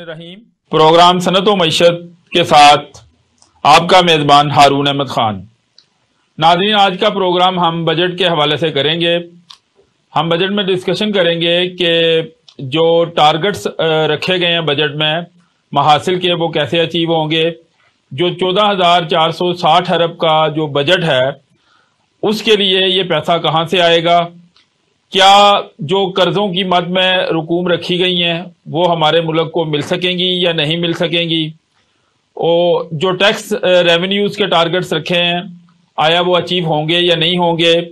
रहीम। Programme Sanat मीशत के साथ आपका मेज़बान हारून अहमद ख़ान। नाजरीन, आज का प्रोग्राम हम बजट के हवाले से करेंगे। हम बजट में डिस्कशन करेंगे कि जो टारगेट्स रखे गए हैं बजट में, महासिल के वो कैसे अचीव होंगे। जो चौदह हज़ार चार सौ साठ अरब का जो बजट है, उसके लिए ये पैसा कहाँ से आएगा? क्या जो कर्जों की मद में रुकूम रखी गई हैं, वो हमारे मुल्क को मिल सकेंगी या नहीं मिल सकेंगी? और जो टैक्स रेवेन्यूज के टारगेट्स रखे हैं, आया वो अचीव होंगे या नहीं होंगे?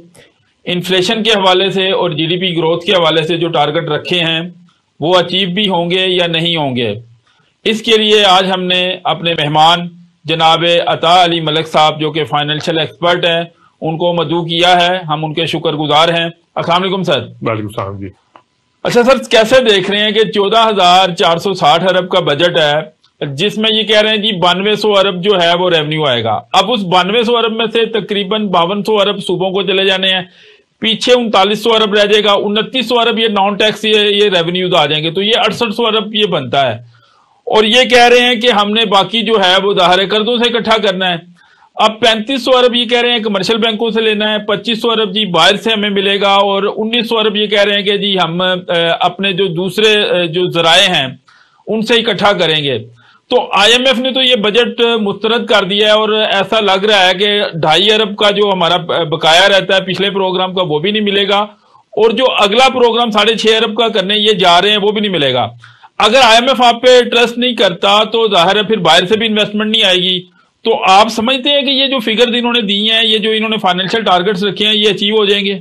इन्फ्लेशन के हवाले से और जीडीपी ग्रोथ के हवाले से जो टारगेट रखे हैं, वो अचीव भी होंगे या नहीं होंगे? इसके लिए आज हमने अपने मेहमान, जनाब अता अली मलिक साहब, जो कि फाइनेंशियल एक्सपर्ट हैं, उनको मदू किया है। हम उनके शुक्रगुजार हैं। असलम सर। वालेकुम सलाम जी। अच्छा सर कैसे देख रहे हैं कि चौदह हज़ार चार सौ साठ अरब का बजट है जिसमें ये कह रहे हैं जी बानवे सौ अरब जो है वो रेवेन्यू आएगा। अब उस बानवे सौ अरब में से तकरीबन बावन सौ अरब सूबों को चले जाने हैं पीछे उनतालीस सौ अरब रह जाएगा उनतीस सौ अरब ये नॉन टैक्स ये ये रेवेन्यूज आ जाएँगे तो ये अड़सठ सौ अरब ये बनता है। और ये कह रहे हैं कि हमने बाकी जो है वो दाहरे कर्जों से इकट्ठा करना है अब पैंतीस सौ अरब ये कह रहे हैं कमर्शियल बैंकों से लेना है, पच्चीस सौ अरब जी बाहर से हमें मिलेगा और उन्नीस सौ अरब ये कह रहे हैं कि जी हम अपने जो दूसरे जो जराए हैं, उनसे इकट्ठा करेंगे। तो आईएमएफ ने तो ये बजट मुस्तरद कर दिया है और ऐसा लग रहा है कि ढाई अरब का जो हमारा बकाया रहता है पिछले प्रोग्राम का, वो भी नहीं मिलेगा। और जो अगला प्रोग्राम साढ़े छह अरब का करने ये जा रहे हैं, वो भी नहीं मिलेगा। अगर आईएमएफ आप पे ट्रस्ट नहीं करता तो ज़ाहिर है फिर बाहर से भी इन्वेस्टमेंट नहीं आएगी। तो आप समझते हैं कि ये जो फिगर इन्होंने दी हैं ये जो इन्होंने फाइनेंशियल टारगेट्स रखे हैं ये अचीव हो जाएँगे?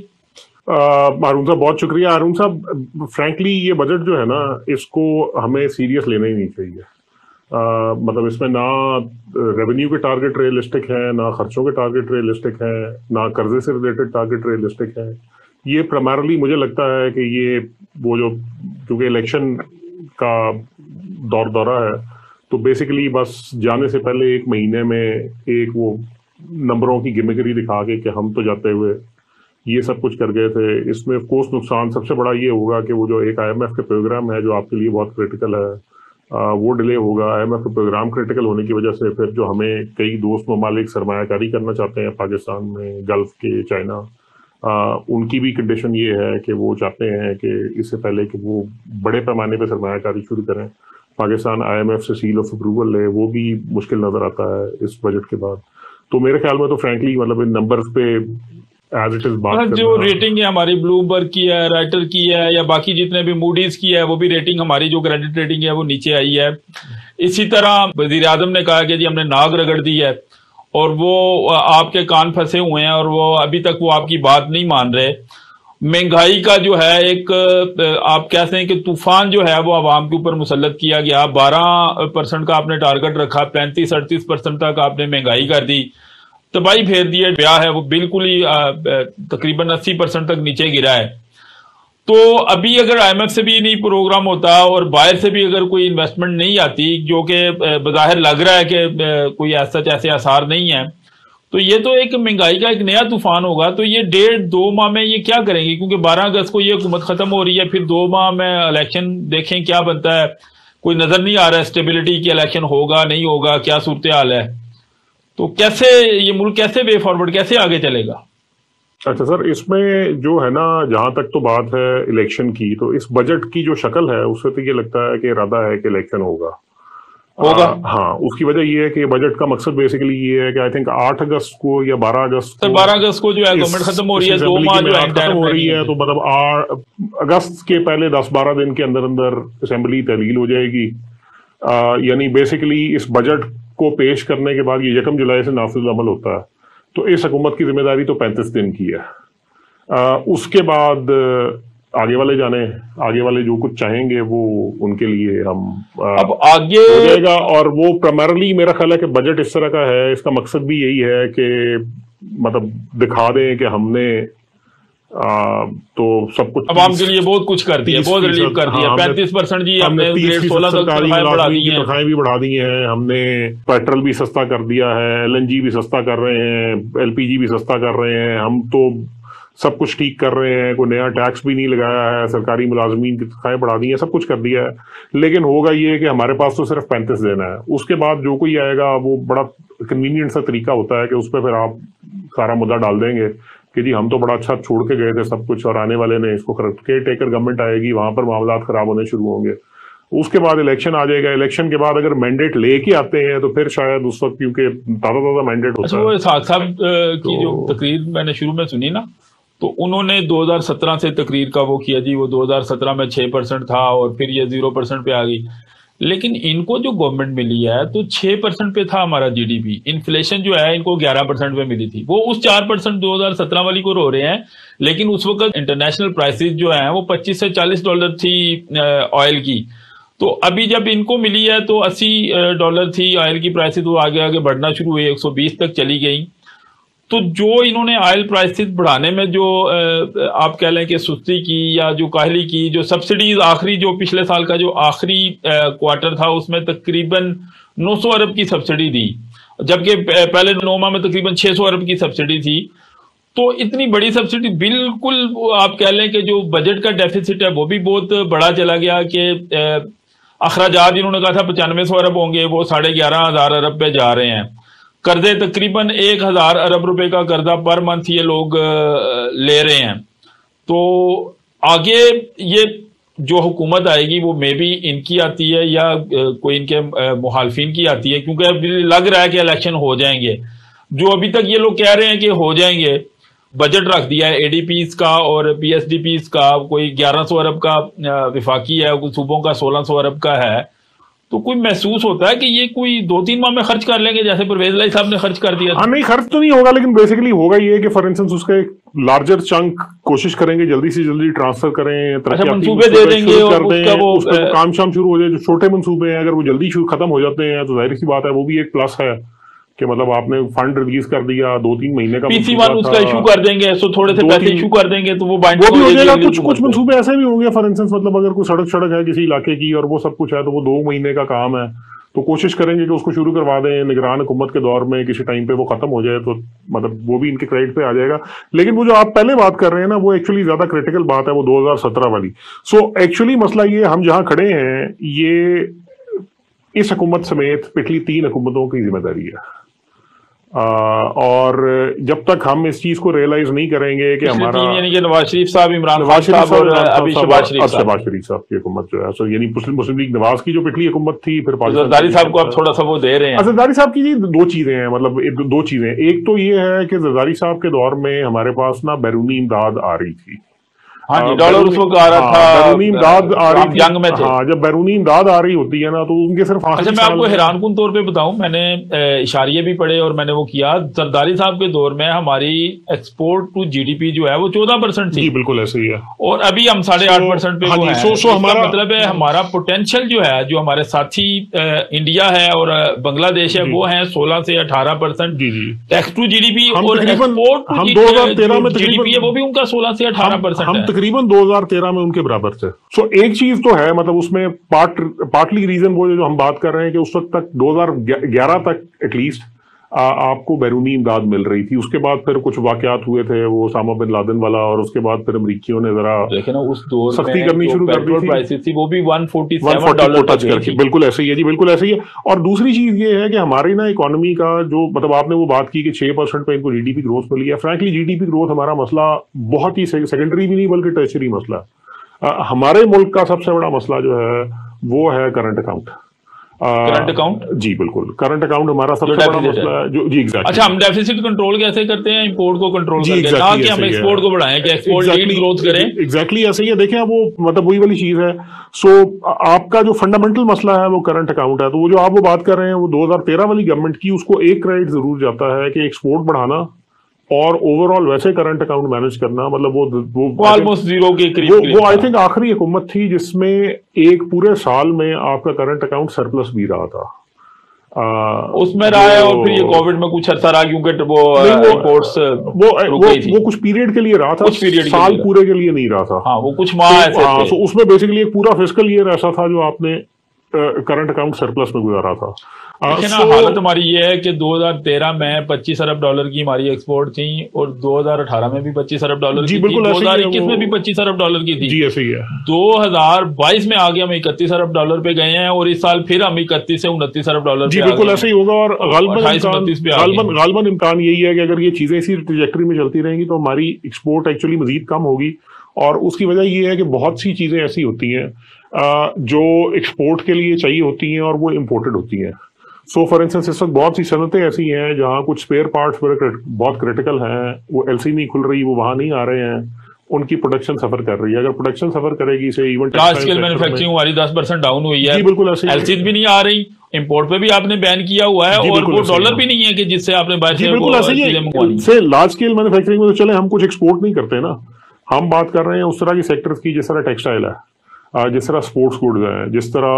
अरुण साहब बहुत शुक्रिया। अरुण साहब फ्रैंकली ये बजट जो है ना इसको हमें सीरियस लेना ही नहीं चाहिए। आ, मतलब इसमें ना रेवेन्यू के टारगेट रियलिस्टिक है ना खर्चों के टारगेट रियलिस्टिक है ना कर्जे से रिलेटेड टारगेट रियलिस्टिक है। ये प्राइमरली मुझे लगता है कि ये वो जो क्योंकि इलेक्शन का दौर दौरा है तो बेसिकली बस जाने से पहले एक महीने में एक वो नंबरों की गिमिकरी दिखा के कि हम तो जाते हुए ये सब कुछ कर गए थे। इसमें कोर्स नुकसान सबसे बड़ा ये होगा कि वो जो एक आईएमएफ के प्रोग्राम है जो आपके लिए बहुत क्रिटिकल है आ, वो डिले होगा। आईएमएफ का प्रोग्राम क्रिटिकल होने की वजह से फिर जो हमें कई दोस्त ममालिक सरमाकारी करना चाहते हैं पाकिस्तान में गल्फ के चाइना उनकी भी कंडीशन ये है कि वो चाहते हैं कि इससे पहले कि वो बड़े पैमाने पर सरमाकारी शुरू करें। पाकिस्तान आईएमएफ से सील ऑफ़ अप्रूवल है वो भी मुश्किल नज़र आता है इस बजट के बाद। तो मेरे ख्याल में तो फ्रेंकली मतलब इन नंबर्स पे एज इट इज़ बात जो रेटिंग है हमारी ब्लूमबर्ग की है राइटर की है या बाकी जितने भी मूडीज की है वो भी रेटिंग हमारी जो क्रेडिट रेटिंग है वो नीचे आई है। इसी तरह वज़ीर आज़म ने कहा कि जी हमने नाग रगड़ दी है और वो आपके कान फंसे हुए हैं और वो अभी तक वो आपकी बात नहीं मान रहे। महँगाई का जो है एक आप कहते हैं कि तूफ़ान जो है वो आवाम के ऊपर मुसलत किया गया। बारह परसेंट का आपने टारगेट रखा, पैंतीस अड़तीस परसेंट तक आपने महँगाई कर दी। तबाही फेर दिए ब्याह है, वो बिल्कुल ही तकरीबन अस्सी परसेंट तक नीचे गिरा है। तो अभी अगर आईएमएफ से भी नहीं प्रोग्राम होता और बाहर से भी अगर कोई इन्वेस्टमेंट नहीं आती, जो कि बाहर लग रहा है कि कोई ऐसा ऐसे आसार नहीं है तो ये तो एक महँगाई का एक नया तूफ़ान होगा तो ये डेढ़ दो माह में ये क्या करेंगे? क्योंकि बारह अगस्त को ये हुकूमत खत्म हो रही है, फिर दो माह में इलेक्शन देखें क्या बनता है। कोई नज़र नहीं आ रहा है स्टेबिलिटी की इलेक्शन होगा, नहीं होगा, क्या सूरत हाल है। तो कैसे ये मुल्क कैसे वे फॉरवर्ड कैसे आगे चलेगा? अच्छा सर, इसमें जो है ना, जहाँ तक तो बात है इलेक्शन की तो इस बजट की जो शक्ल है, उससे तो ये लगता है कि इरादा है कि इलेक्शन होगा। होगा। हाँ उसकी वजह ये है कि बजट का मकसद बेसिकली ये है कि आई थिंक आठ अगस्त को या बारह अगस्त को बारह अगस्त को जो है गवर्नमेंट खत्म हो रही है दो माह जो खत्म हो रही है तो मतलब अगस्त के पहले दस बारह दिन के अंदर अंदर असेंबली तहलील हो जाएगी। यानी बेसिकली इस बजट को पेश करने के बाद ये यकम जुलाई से नाफिज अमल होता है। तो इस हुकूमत की ज़िम्मेदारी तो पैंतीस दिन की है। आ, उसके बाद आगे वाले जाने आगे वाले जो कुछ चाहेंगे वो उनके लिए हम आ, अब आगे हो जाएगा। और वो प्राइमरली मेरा ख्याल है कि बजट इस तरह का है इसका मकसद भी यही है कि मतलब दिखा दें कि हमने आ, तो सब कुछ अब के लिए बहुत कुछ कर दिया बहुत रिलीव कर दिया। हाँ, पैंतीस परसेंट जी हमने सोलह तनख्वाहें भी बढ़ा दी हैं हमने पेट्रोल भी सस्ता कर दिया है एलएनजी भी सस्ता कर रहे हैं एलपीजी भी सस्ता कर रहे हैं हम तो सब कुछ ठीक कर रहे हैं कोई नया टैक्स भी नहीं लगाया है सरकारी मुलाजमीन की तनख्वाहें बढ़ा दी है सब कुछ कर दिया है। लेकिन होगा ये कि हमारे पास तो सिर्फ़ पैंतीस दिन है। उसके बाद जो कोई आएगा वो बड़ा कन्वीनियंट सा तरीका होता है कि उस पर फिर आप सारा मुद्दा डाल देंगे कि जी हम तो बड़ा अच्छा छोड़ के गए थे सब कुछ और आने वाले ने इसको केयर टेकर गवर्नमेंट आएगी वहाँ पर मामला खराब होने शुरू होंगे। उसके बाद इलेक्शन आ जाएगा। इलेक्शन के बाद अगर मैंडेट लेके आते हैं तो फिर शायद उस वक्त क्योंकि ताज़ा ताज़ा मैंडेट अच्छा होता वो है। साहब की जो तो- तकरीर मैंने शुरू में सुनी ना तो उन्होंने 2017 से तकरीर का वो किया जी, वो 2017 में 6 परसेंट था और फिर ये ज़ीरो परसेंट पे आ गई। लेकिन इनको जो गवर्नमेंट मिली है तो 6 परसेंट पे था हमारा जीडीपी इन्फ्लेशन जो है, इनको 11 परसेंट पे मिली थी। वो उस 4 परसेंट दो हज़ार सत्रह वाली को रो रहे हैं, लेकिन उस वक्त इंटरनेशनल प्राइसेस जो है, वो 25 से 40 डॉलर थी ऑयल की। तो अभी जब इनको मिली है तो 80 डॉलर थी ऑयल की प्राइसेस वो आगे आगे बढ़ना शुरू हुई 120 तक चली गई। तो जो इन्होंने ऑयल प्राइसेस बढ़ाने में जो आप कह लें कि सुस्ती की या जो काहली की, जो सब्सिडीज आखिरी, जो पिछले साल का जो आखिरी क्वार्टर था, उसमें तकरीबन 900 अरब की सब्सिडी दी। जबकि पहले नौ माह में तकरीबन 600 अरब की सब्सिडी थी। तो इतनी बड़ी सब्सिडी बिल्कुल, आप कह लें कि जो बजट का डेफिसिट है, वो भी बहुत बड़ा चला गया कि अखराजात इन्होंने कहा था पचानवे सौ अरब होंगे, वो साढ़े ग्यारह हज़ार अरब पे जा रहे हैं। कर्जे तकरीबन एक हज़ार अरब रुपए का कर्जा पर मंथ ये लोग ले रहे हैं। तो आगे ये जो हुकूमत आएगी, वो मे बी इनकी आती है या कोई इनके मुहालफिन की आती है, क्योंकि अभी लग रहा है कि इलेक्शन हो जाएँगे। जो अभी तक ये लोग कह रहे हैं कि हो जाएँगे, बजट रख दिया है एडीपीज का और पीएसडीपीज का, कोई 1100 अरब का विफाकी है सूबों का 1600 अरब का है। तो कोई महसूस होता है कि ये कोई दो तीन माह में खर्च कर लेंगे? जैसे परवेज लाई साहब ने खर्च कर दिया हाँ नहीं खर्च तो नहीं होगा लेकिन बेसिकली होगा ये कि फॉर इंस्टेंस उसका एक लार्जर चंक कोशिश करेंगे जल्दी से जल्दी ट्रांसफ़र करें अच्छा मंसूबे दे देंगे और कर उसका दें, वो, काम शाम शुरू हो जाए जो छोटे मंसूबे हैं अगर वो जल्दी खत्म हो जाते हैं तो ज़ाहिर सी बात है वो भी एक प्लस है। कि मतलब आपने फंड रिलीज़ कर दिया दो तीन महीने का पीसी वन उसका इशू कर देंगे सो थोड़े से पैसे इशू कर देंगे तो वो बाइंड वो भी हो जाएगा कुछ कुछ मंसूबे ऐसे भी होंगे फॉर इंस्टेंस मतलब अगर कोई सड़क सड़क है किसी इलाके की और वो सब कुछ है तो वो दो महीने का काम है। तो कोशिश करेंगे कि उसको शुरू करवा दें निगरान हुकूमत के दौर में किसी टाइम पे वो खत्म हो जाए तो मतलब वो भी इनके क्रेडिट पे आ जाएगा। लेकिन वो जो आप पहले बात कर रहे हैं ना वो एक्चुअली ज़्यादा क्रिटिकल बात है वो 2017 वाली। सो एक्चुअली मसला ये हम जहाँ खड़े हैं ये इस हुकूमत समेत पिछली तीन हुकूमतों की ज़िम्मेदारी है। और जब तक हम इस चीज़ को रियलाइज़ नहीं करेंगे कि हमारा यानी कि नवाज़ शरीफ साहब इमरान नवाज़ शरीफ साहब अभी शहबाज शरीफ साहब। शहबाज शरीफ साहब की हुकूमत जो है। सो यानी मुस्लिम मुस्लिम लीग नवाज़ की जो पिछली हुकूमत थी फिर जरदारी साहब को आप थोड़ा सा वो दे रहे हैं। जरदारी साहब की जी दो चीज़ें हैं मतलब दो चीज़ें एक तो ये है कि जरदारी साहब के दौर में हमारे पास ना बैरूनी इमदाद आ रही थी। हाँ जी हाँ, डॉलर उस वक्त आ रहा हाँ, था बैरूनी इमदाद आ रही आप थी। जंग में थे। हाँ जब बैरूनी इमदाद आ रही होती है ना तो उनके सिर्फ़ अच्छा मैं आपको हैरान कन तौर पे बताऊँ मैंने इशारिये भी पढ़े और मैंने वो किया। सरदारी साहब के दौर में हमारी एक्सपोर्ट टू जीडीपी जो है वो चौदह परसेंट थी। बिल्कुल ऐसे ही है। और अभी हम साढ़े आठ परसेंट पे हाँ। सो- सो हमारा- मतलब है हमारा पोटेंशियल जो है जो हमारे साथी इंडिया है और बांग्लादेश है वो है सोलह से अठारह परसेंट। टैक्स टू जीडीपी और एक्सपोर्ट हम टू 2013 में जीडीपी है वो भी उनका सोलह से अठारह परसेंट तकरीबन 2013 में उनके बराबर थे। सो so, एक चीज़ तो है मतलब उसमें पार्ट पार्टली रीजन वो जो हम बात कर रहे हैं कि उस वक्त तक 2011 तक एटलीस्ट आपको बैरूनी इमदाद मिल रही थी। उसके बाद फिर कुछ वाकयात हुए थे वो सामा बिन लादेन वाला और उसके बाद फिर अमरीकियों ने जरा उस दौर सख्ती करनी शुरू कर दी थी। थी वो भी 147 डॉलर टच करके। बिल्कुल ऐसे ही है जी बिल्कुल ऐसे ही है। और दूसरी चीज़ ये है कि हमारी ना इकोनॉमी का जो मतलब आपने वो बात की कि छह परसेंट पर इनको जीडीपी ग्रोथ मिली है। फ्रैंकली जीडीपी ग्रोथ हमारा मसला बहुत ही सेकेंडरी भी नहीं बल्कि टर्चरी मसला है। हमारे मुल्क का सबसे बड़ा मसला जो है वो है करंट अकाउंट करंट अकाउंट जी बिल्कुल। करंट अकाउंट हमारा सबसे बड़ा मसला है जो जी एग्जैक्टली अच्छा हम डेफिसिट कंट्रोल कैसे करते हैं इंपोर्ट को कंट्रोल जी, करके ना exactly कि हम ही है। एक्सपोर्ट को बढ़ाएँ कि एक्सपोर्ट लीड ग्रोथ करें। एग्जैक्टली ऐसे ही है। देखें वो मतलब वही वाली चीज़ है। सो आपका जो फंडामेंटल मसला है वो करंट अकाउंट है। तो वो जो आप वो बात कर रहे हैं वो 2013 वाली गवर्नमेंट की उसको एक क्रेडिट ज़रूर जाता है कि एक्सपोर्ट बढ़ाना। और ओवरऑल वैसे करंट अकाउंट मैनेज करना मतलब वो वो वो ऑलमोस्ट ज़ीरो के करीब वो वो आई थिंक आखिरी हुकूमत थी जिसमें एक पूरे साल में आपका करंट अकाउंट सरप्लस भी रहा था। आ, उसमें रहा है और फिर ये कोविड में कुछ अर्सा रहा क्योंकि वो वो- रिपोर्ट्स वो वो, वो कुछ पीरियड के लिए रहा था कुछ के साल। पूरे के लिए नहीं रहा था। हाँ वो कुछ माह ऐसे हाँ, उसमें बेसिकली एक पूरा फ़िज़िकल ईयर ऐसा था जो आपने करंट अकाउंट सरप्लस में गुजारा था। देखिए so- हालत हमारी ये है कि 2013 में 25 अरब डॉलर की हमारी एक्सपोर्ट थी और 2018 में भी 25 अरब डॉलर की थी। बिल्कुल ऐसे ही है 2021 में भी 25 अरब डॉलर की थी। जी ऐसे ही है। 2022 में आगे हम 31 अरब डॉलर पे गए हैं और इस साल फिर हम 31 से 29 अरब डॉलर जी बिल्कुल ऐसे ही होगा और गालबन इम्कान 29 पे आ गालबन इम्कान यही है कि अगर ये चीज़ें इसी ट्रेजेक्टरी में चलती रहेंगी तो हमारी एक्सपोर्ट एक्चुअली मजीद कम होगी। और उसकी वजह ये है कि बहुत सी चीज़ें ऐसी होती हैं जो एक्सपोर्ट के लिए चाहिए होती हैं और वो इम्पोर्टेड होती हैं। सो फॉर इंस्टेंस इस वक्त बहुत सी सनतें ऐसी हैं जहाँ कुछ स्पेयर पार्ट्स बहुत क्रिटिकल हैं वो एलसी नहीं खुल रही वो वहाँ नहीं आ रहे हैं उनकी प्रोडक्शन सफ़र कर रही है। अगर प्रोडक्शन सफ़र करेगी से इवन स्केल मैन्युफैक्चरिंग हमारी 10 परसेंट डाउन हुई है। बिल्कुल ऐसे। एलसीज भी नहीं आ रही इंपोर्ट पे भी आपने बैन किया हुआ है और वो डॉलर भी नहीं है कि जिससे आपने बिल्कुल से लार्ज स्केल मैन्युफैक्चरिंग में तो चले हम कुछ एक्सपोर्ट नहीं करते ना। हम बात कर रहे हैं उस तरह की सेक्टर्स की जिस तरह टेक्सटाइल है। जिस तरह स्पोर्ट्स गुड्स है जिस तरह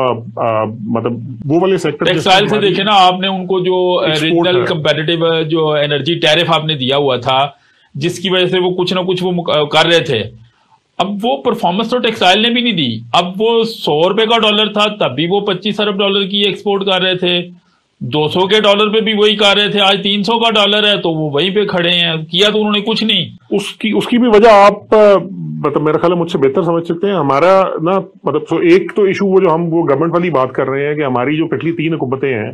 आ, मतलब वो वाले सेक्टर टेक्सटाइल से देखे ना आपने उनको जो रीजनल कंपेटेटिव जो एनर्जी टैरिफ आपने दिया हुआ था जिसकी वजह से वो कुछ ना कुछ वो कर रहे थे। अब वो परफॉर्मेंस तो टेक्सटाइल ने भी नहीं दी। अब वो सौ रुपए का डॉलर था तब भी वो पच्चीस अरब डॉलर की एक्सपोर्ट कर रहे थे। 200 के डॉलर पे भी वही कर रहे थे, आज 300 का डॉलर है तो वो वहीं पे खड़े हैं। किया तो उन्होंने कुछ नहीं। उसकी उसकी भी वजह आप मतलब मेरा ख्याल है मुझसे बेहतर समझ सकते हैं। हमारा ना मतलब सो एक तो इशू वो जो हम, वो गवर्नमेंट वाली बात कर रहे हैं कि हमारी जो पिछली तीन हुकूमतें हैं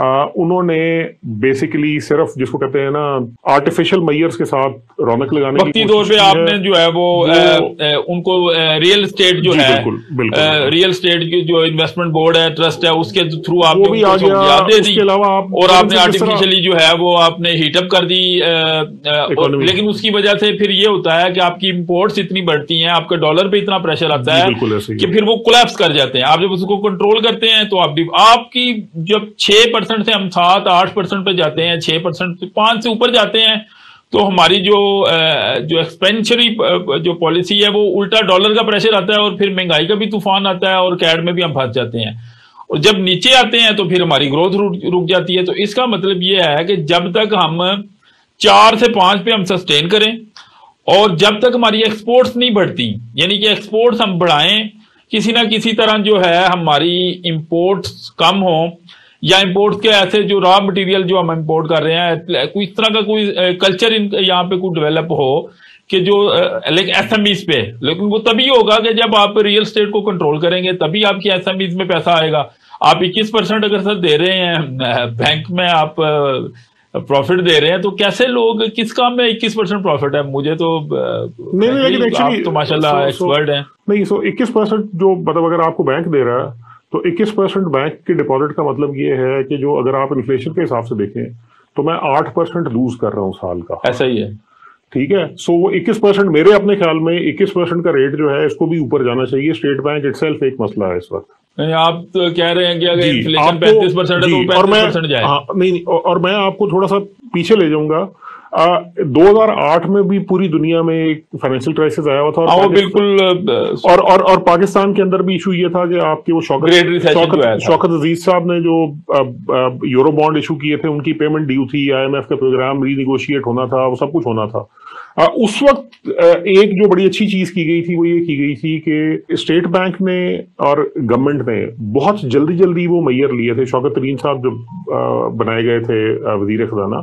उन्होंने बेसिकली सिर्फ़ जिसको कहते हैं ना आर्टिफिशियल मैयर्स के साथ रौनक लगाने की तौर पे आपने जो है वो वो- अ, अ, उनको रियल स्टेट जो है बिल्कुल, बिल्कुल। अ, रियल स्टेट की जो इन्वेस्टमेंट बोर्ड है ट्रस्ट है उसके थ्रू आपने भी आ गया, सहूलियात दे दी उसके अलावा आप और आपने आर्टिफिशियली जो है वो आपने हीटअप कर दी। लेकिन उसकी वजह से फिर ये होता है कि आपकी इंपोर्ट्स इतनी बढ़ती हैं आपके डॉलर पे इतना प्रेशर आता है कि फिर वो कोलैप्स कर जाते हैं आप जब उसको कंट्रोल करते हैं तो आप आपकी जब छह परसेंट से हम सात, आठ परसेंट पे जाते हैं, छह परसेंट पाँच से ऊपर जाते हैं तो हमारी जो जो एक्सपेंशरी जो पॉलिसी है, वो उल्टा डॉलर का प्रेशर आता है और फिर महँगाई का भी तूफ़ान आता है और कैड में भी हम फंस जाते हैं। और जब नीचे आते हैं तो फिर हमारी ग्रोथ रुक जाती है। तो इसका मतलब ये है कि जब तक हम चार से पाँच पे हम सस्टेन करें और जब तक हमारी एक्सपोर्ट्स नहीं बढ़ती, यानी कि एक्सपोर्ट्स हम बढ़ाएँ, किसी ना किसी तरह जो है, हमारी इंपोर्ट्स कम हो या इम्पोर्ट के ऐसे जो रॉ मटेरियल जो हम इम्पोर्ट कर रहे हैं कोई इस तरह का कोई कल्चर इन यहाँ पे कोई डेवलप हो कि जो लाइक एस एसएमईज पे। लेकिन वो तभी होगा कि जब आप रियल स्टेट को कंट्रोल करेंगे तभी आपकी एसएमईज में पैसा आएगा। आप 21 परसेंट अगर सर दे रहे हैं बैंक में आप प्रॉफिट दे रहे हैं तो कैसे लोग किस काम में 21 परसेंट प्रॉफिट है? मुझे तो नहीं नहीं लेकिन आप एक्चुअली तो माशाल्लाह एक्सपर्ट हैं। नहीं सो 21 परसेंट जो मतलब अगर आपको बैंक दे रहा है तो 21 परसेंट बैंक के डिपॉजिट का मतलब ये है कि जो अगर आप इन्फ्लेशन के हिसाब से देखें तो मैं 8 परसेंट लूज कर रहा हूँ साल का। ऐसा ही है। ठीक है? सो so, वो 21 परसेंट मेरे अपने ख्याल में 21 परसेंट का रेट जो है इसको भी ऊपर जाना चाहिए। स्टेट बैंक इटसेल्फ एक मसला है इस वक्त। नहीं आप तो कह रहे हैं कि अगर इन्फ्लेशन पैंतीस परसेंट है तो पैंतीस परसेंट जाए। हाँ, नहीं नहीं और मैं आपको थोड़ा सा पीछे ले जाऊँगा। आ, 2008 में भी पूरी दुनिया में एक फाइनेंशियल क्राइसिस आया हुआ था और हाँ बिल्कुल और और और पाकिस्तान के अंदर भी इशू ये था कि आपके वो शौकत शौकत शौकत अज़ीज़ साहब ने जो यूरो बॉन्ड इशू किए थे उनकी पेमेंट ड्यू थी आईएमएफ का प्रोग्राम रीनिगोशिएट होना था वो सब कुछ होना था। उस वक्त एक जो बड़ी अच्छी चीज़ की गई थी, वो ये की गई थी कि स्टेट बैंक ने और गवर्नमेंट ने बहुत जल्दी जल्दी वो मैयर लिए थे। शौकत तरीन साहब जब बनाए गए थे वज़ीर खजाना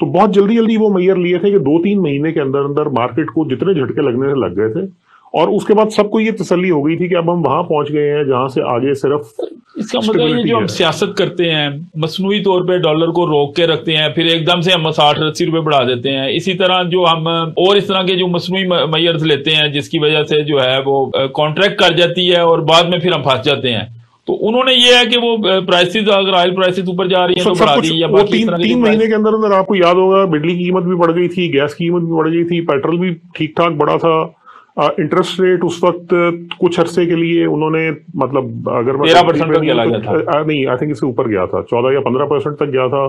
तो बहुत जल्दी जल्दी वो मैयर लिए थे कि दो तीन महीने के अंदर अंदर मार्केट को जितने झटके लगने से लग गए थे। और उसके बाद सबको ये तसली हो गई थी कि अब हम वहाँ पहुँच गए हैं जहाँ से आगे सिर्फ़ इसका मतलब ये जो हम सियासत करते हैं मसनू तौर पे डॉलर को रोक के रखते हैं फिर एकदम से हम साठ अस्सी रुपए बढ़ा देते हैं। इसी तरह जो हम और इस तरह के जो मसनू मैयर्स लेते हैं जिसकी वजह से जो है वो कॉन्ट्रैक्ट कर जाती है और बाद में फिर हम फंस जाते हैं। तो उन्होंने ये है कि वो प्राइसेस अगर ऑयल प्राइसेस ऊपर जा रही है तो बढ़ा दी या वो तीन तीन महीने के अंदर अंदर आपको याद होगा बिजली की कीमत भी बढ़ गई थी गैस की कीमत भी बढ़ गई थी पेट्रोल भी ठीक ठाक बढ़ा था। इंटरेस्ट रेट उस वक्त कुछ अरसे के लिए उन्होंने मतलब अगर मैं 13% तक चला गया था। अ, नहीं आई थिंक इससे ऊपर गया था। चौदह या पंद्रह परसेंट तक गया था।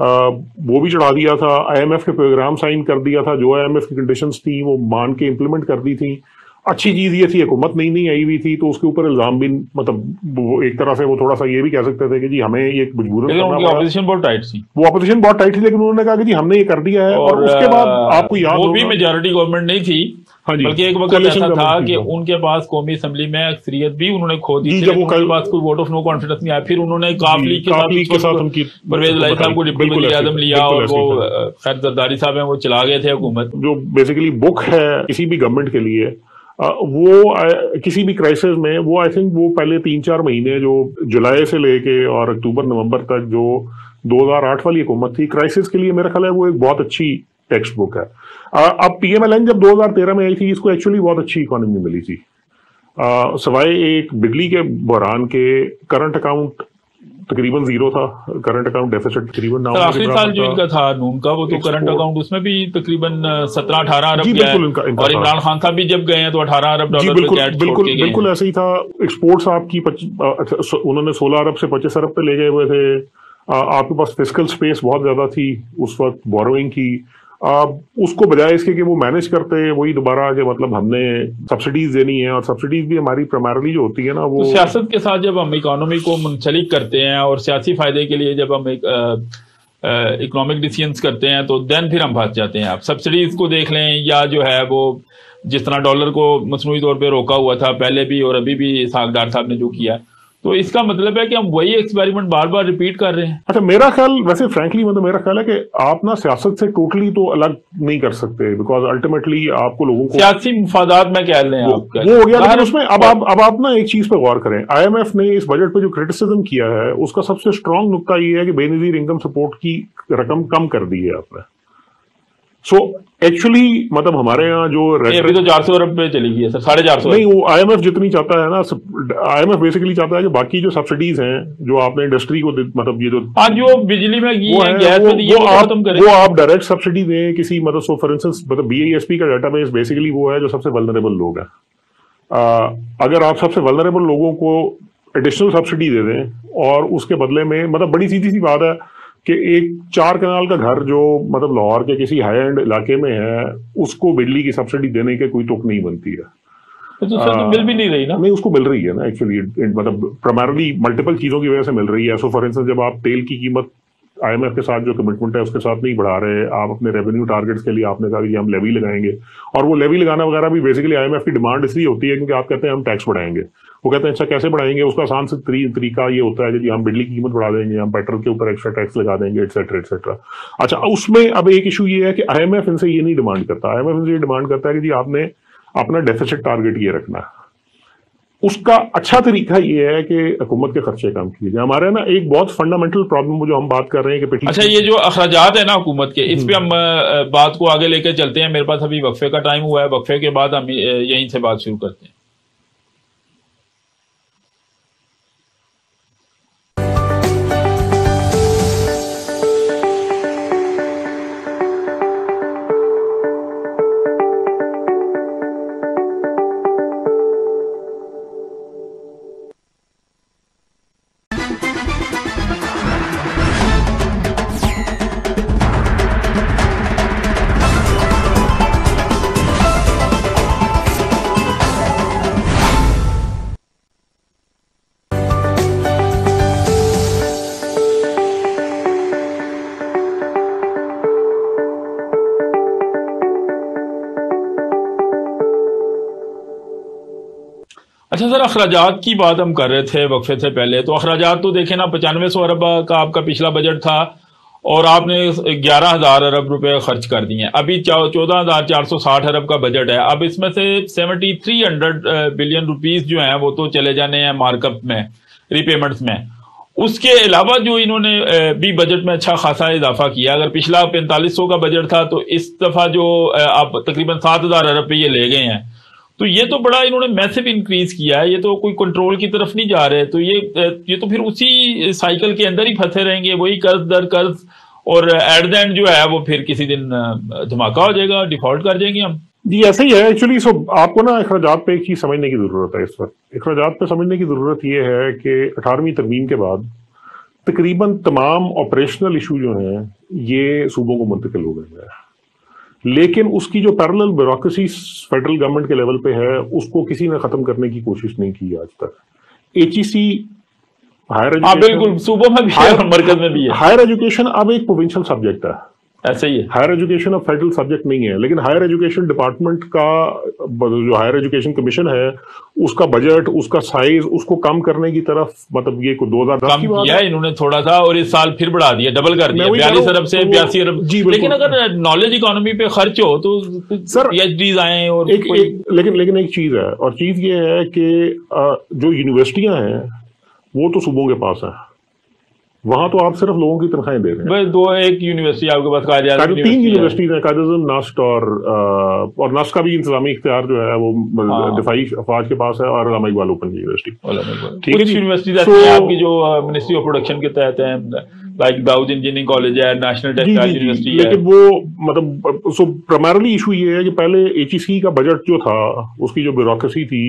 अ, वो भी चढ़ा दिया था। आईएमएफ के प्रोग्राम साइन कर दिया था। जो आईएमएफ की कंडीशंस थी वो मान के इम्प्लीमेंट कर दी थी। अच्छी चीज़ ये थी हुकूमत नहीं नहीं आई हुई थी तो उसके ऊपर इल्ज़ाम भी मतलब वो एक तरह से वो थोड़ा सा ये भी कह सकते थे कि जी हमें ये मजबूरन पड़ा। ऑपोजिशन बहुत टाइट थी। वो अपोजिशन बहुत टाइट थी लेकिन उन्होंने कहा कि जी हमने ये कर दिया है। और, और उसके बाद आपको याद वो भी मेजोरिटी गवर्नमेंट नहीं थी बल्कि एक वक्त ऐसा था कि हाँ। उनके पास कौमी असम्बली में अक्सरियत भी उन्होंने खो दी जब वो उनके पास कोई वोट ऑफ़ नो कॉन्फिडेंस नहीं आया। फिर उन्होंने काफ जी, लीग के साथ उनकी परवेज लाई साहब को डिप्टी वजी आज़म लिया और वो ही खैर जरदारी साहब हैं वो चला गए थे हुकूमत। जो बेसिकली बुक है किसी भी गवर्नमेंट के लिए वो किसी भी क्राइसिस में वो आई थिंक वो पहले तीन चार महीने जो जुलाई से लेके और अक्टूबर नवंबर तक जो 2008 वाली हुकूमत थी क्राइसिस के लिए मेरा ख्याल है वो एक बहुत अच्छी टेक्स्ट बुक है अब पीएमएलएन जब 2013 में आई थी इसको एक्चुअली बहुत अच्छी इकोनॉमी मिली थी। सवाए एक बिजली के बहरान के करंट अकाउंट तकरीबन ज़ीरो था। करंट अकाउंट डेफिसिट तकरीबन नाउ आखिरी साल जो इनका था नून का वो तो करंट अकाउंट उसमें भी तकरीबन सत्रह अठारह अरब जी, गया बिल्कुल इनका- इनका और इमरान खान साहब भी जब गए हैं तो अठारह अरब डॉलर बिल्कुल बिल्कुल बिल्कुल ऐसे ही था। एक्सपोर्ट्स आपकी उन्होंने 16 अरब से 25 अरब पे ले गए हुए थे। आपके पास फ़िज़िकल स्पेस बहुत ज़्यादा थी उस वक्त बोरोइंग की। उसको बजाय इसके कि वो मैनेज करते हैं, वही दोबारा कि मतलब हमने सब्सिडीज देनी है और सब्सिडीज भी हमारी प्राइमरली जो होती है ना वो तो सियासत के साथ जब हम इकोनॉमी को मुंसलिक करते हैं और सियासी फ़ायदे के लिए जब हम एक इकोनॉमिक डिसीजंस करते हैं तो देन फिर हम फंस जाते हैं। आप सब्सिडीज को देख लें या जो है वो जिस तरह डॉलर को मसनू तौर पर रोका हुआ था, पहले भी और अभी भी सागदार साहब ने जो किया तो इसका मतलब है कि हम वही एक्सपेरिमेंट बार बार रिपीट कर रहे हैं। अच्छा मेरा ख्याल वैसे फ्रैंकली मतलब मेरा ख्याल है कि आप ना सियासत से टोटली तो अलग नहीं कर सकते बिकॉज़ अल्टीमेटली आपको लोगों को सियासी मुफादात में कह लें वो, आप वो हो गया लेकिन उसमें अब आप अब आप ना एक चीज़ पे गौर करें। आईएमएफ ने इस बजट पे जो क्रिटिसिज्म किया है उसका सबसे स्ट्रांग नुकता ये है कि बेनजीर इनकम सपोर्ट की रकम कम कर दी है आपने। सो एक्चुअली मतलब हमारे यहाँ जो अभी तो चार सौ अरब पे चली गई है सर। साढ़े चार सौ नहीं वो आईएमएफ जितनी चाहता है ना आईएमएफ बेसिकली चाहता है कि बाकी जो सब्सिडीज हैं जो आपने इंडस्ट्री को मतलब ये जो हाँ जो बिजली में वो है गैस वो, वो वो आप वो आप डायरेक्ट सब्सिडी दें किसी मतलब सो फॉर इंस्टेंस मतलब बीएसपी का डाटाबेस बेसिकली वो है जो सबसे वल्नरेबल लोग हैं। अगर आप सबसे वल्नरेबल लोगों को एडिशनल सब्सिडी दे दें और उसके बदले में मतलब बड़ी सीधी सी बात है कि एक चार कनाल का घर जो मतलब लाहौर के किसी हाई एंड इलाके में है उसको बिजली की सब्सिडी देने के कोई तुक नहीं बनती है। तो आ, तो मिल भी नहीं रही ना? नहीं उसको मिल रही है ना एक्चुअली मतलब प्राइमरली मल्टीपल चीज़ों की वजह से मिल रही है। सो फॉर इंस्टेंस जब आप तेल की कीमत आईएमएफ के साथ जो कमिटमेंट है उसके साथ नहीं बढ़ा रहे आप अपने रेवेन्यू टारगेट्स के लिए आपने कहा कि हम लेवी लगाएँगे। और वो लेवी लगाना वगैरह भी बेसिकली आईएमएफ की डिमांड इसलिए होती है क्योंकि आप कहते हैं हम टैक्स बढ़ाएँगे। वो कहते हैं अच्छा कैसे बढ़ाएँगे? उसका आसान से तरी, तरीका ये होता है कि हम बिजली की कीमत बढ़ा देंगे हम पेट्रोल के ऊपर एक्स्ट्रा टैक्स लगा देंगे एक्सेट्रा एक्सेट्रा अच्छा उसमें अब एक इशू ये है कि आईएमएफ इनसे ये नहीं डिमांड करता। आईएमएफ इनसे ये डिमांड करता है कि जी आपने अपना डेफिसिट टारगेट ये रखना है। उसका अच्छा तरीका ये है कि हुकूमत के खर्चे कम किए जाए हमारे ना एक बहुत फंडामेंटल प्रॉब्लम जो हम बात कर रहे हैं कि अच्छा ये जो अखराज है ना हुकूमत के इस पर हम बात को आगे लेकर चलते हैं। मेरे पास अभी वक्फे का टाइम हुआ है। वक्फे के बाद हम यहीं से बात शुरू करते हैं। अच्छा सर, अखराजात की बात हम कर रहे थे, वक्फे से पहले। तो अखराजात तो देखे ना, पचानवे सौ अरब का आपका पिछला बजट था और आपने ग्यारह हज़ार अरब रुपए खर्च कर दिए अभी चौदह हज़ार चार सौ साठ अरब का बजट है। अब इसमें से seventy three hundred billion rupees जो है, वो तो चले जाने हैं मार्कअप में रिपेमेंट्स में। उसके अलावा जो इन्होंने भी बजट में अच्छा खासा इजाफा किया, अगर पिछला पैंतालीस सौ का बजट था तो इस दफ़ा जो आप तकरीबन सात हज़ार अरब पे ये ले गए हैं। तो ये तो बड़ा इन्होंने मैसिव इंक्रीज किया है। ये तो कोई कंट्रोल की तरफ़ नहीं जा रहे तो ये ये तो फिर उसी साइकिल के अंदर ही फंसे रहेंगे। वही कर्ज दर कर्ज और एट द एंड जो है वो फिर किसी दिन धमाका हो जाएगा डिफ़ॉल्ट कर जाएँगे हम। जी, ऐसे ही है। एक्चुअली सो आपको ना अखराजात पे एक चीज़ समझने की ज़रूरत है इस वक्त। अखराज पे समझने की ज़रूरत ये है कि अठारहवीं तरमीम के बाद तकरीबन तमाम ऑपरेशनल इशू जो हैं, ये सूबों को मुंतकिल हो गए हैं। लेकिन उसकी जो पैरेलल ब्यूरोक्रेसी फेडरल गवर्नमेंट के लेवल पे है उसको किसी ने खत्म करने की कोशिश नहीं की आज तक। H E C higher education बिल्कुल सूबों में भी है और मरकज में भी है। हायर एजुकेशन अब एक प्रोविंशियल सब्जेक्ट है। ऐसा ही हायर एजुकेशन अब फेडरल सब्जेक्ट नहीं है लेकिन हायर एजुकेशन डिपार्टमेंट का जो हायर एजुकेशन कमीशन है उसका बजट उसका साइज़ उसको कम करने की तरफ़ मतलब ये दो हज़ार कम किया इन्होंने थोड़ा सा और इस साल फिर बढ़ा दिया डबल कर दिया बयालीस अरब से बयासी अरब। जी लेकिन अगर नॉलेज इकोनॉमी पे खर्च हो तो सर पीएचडीज आए और एक, एक, लेकिन लेकिन एक चीज़ है और चीज़ ये है कि जो यूनिवर्सिटियाँ हैं वो तो सूबों के पास है। वहाँ तो आप सिर्फ़ लोगों की तनख्वाहें दे रहे हैं। दो एक यूनिवर्सिटी आपके पास कायद तीन यूनिवर्सिटीज हैं। कायदम नस्ट और और नस्ट का भी इंतजामी इख्तियार जो है वो हाँ। दिफाई अफवाज के पास है और अलामा इकबाल ओपन यूनिवर्सिटी है यूनिवर्सिटीज आपकी जो मिनिस्ट्री ऑफ़ प्रोडक्शन के तहत है लाइक दाऊद इंजीनियरिंग कॉलेज है नेशनल यूनिवर्सिटी है। लेकिन वो मतलब सो प्राइमरली इशू ये है कि पहले एचईसी का बजट जो था उसकी जो ब्यूरोक्रेसी थी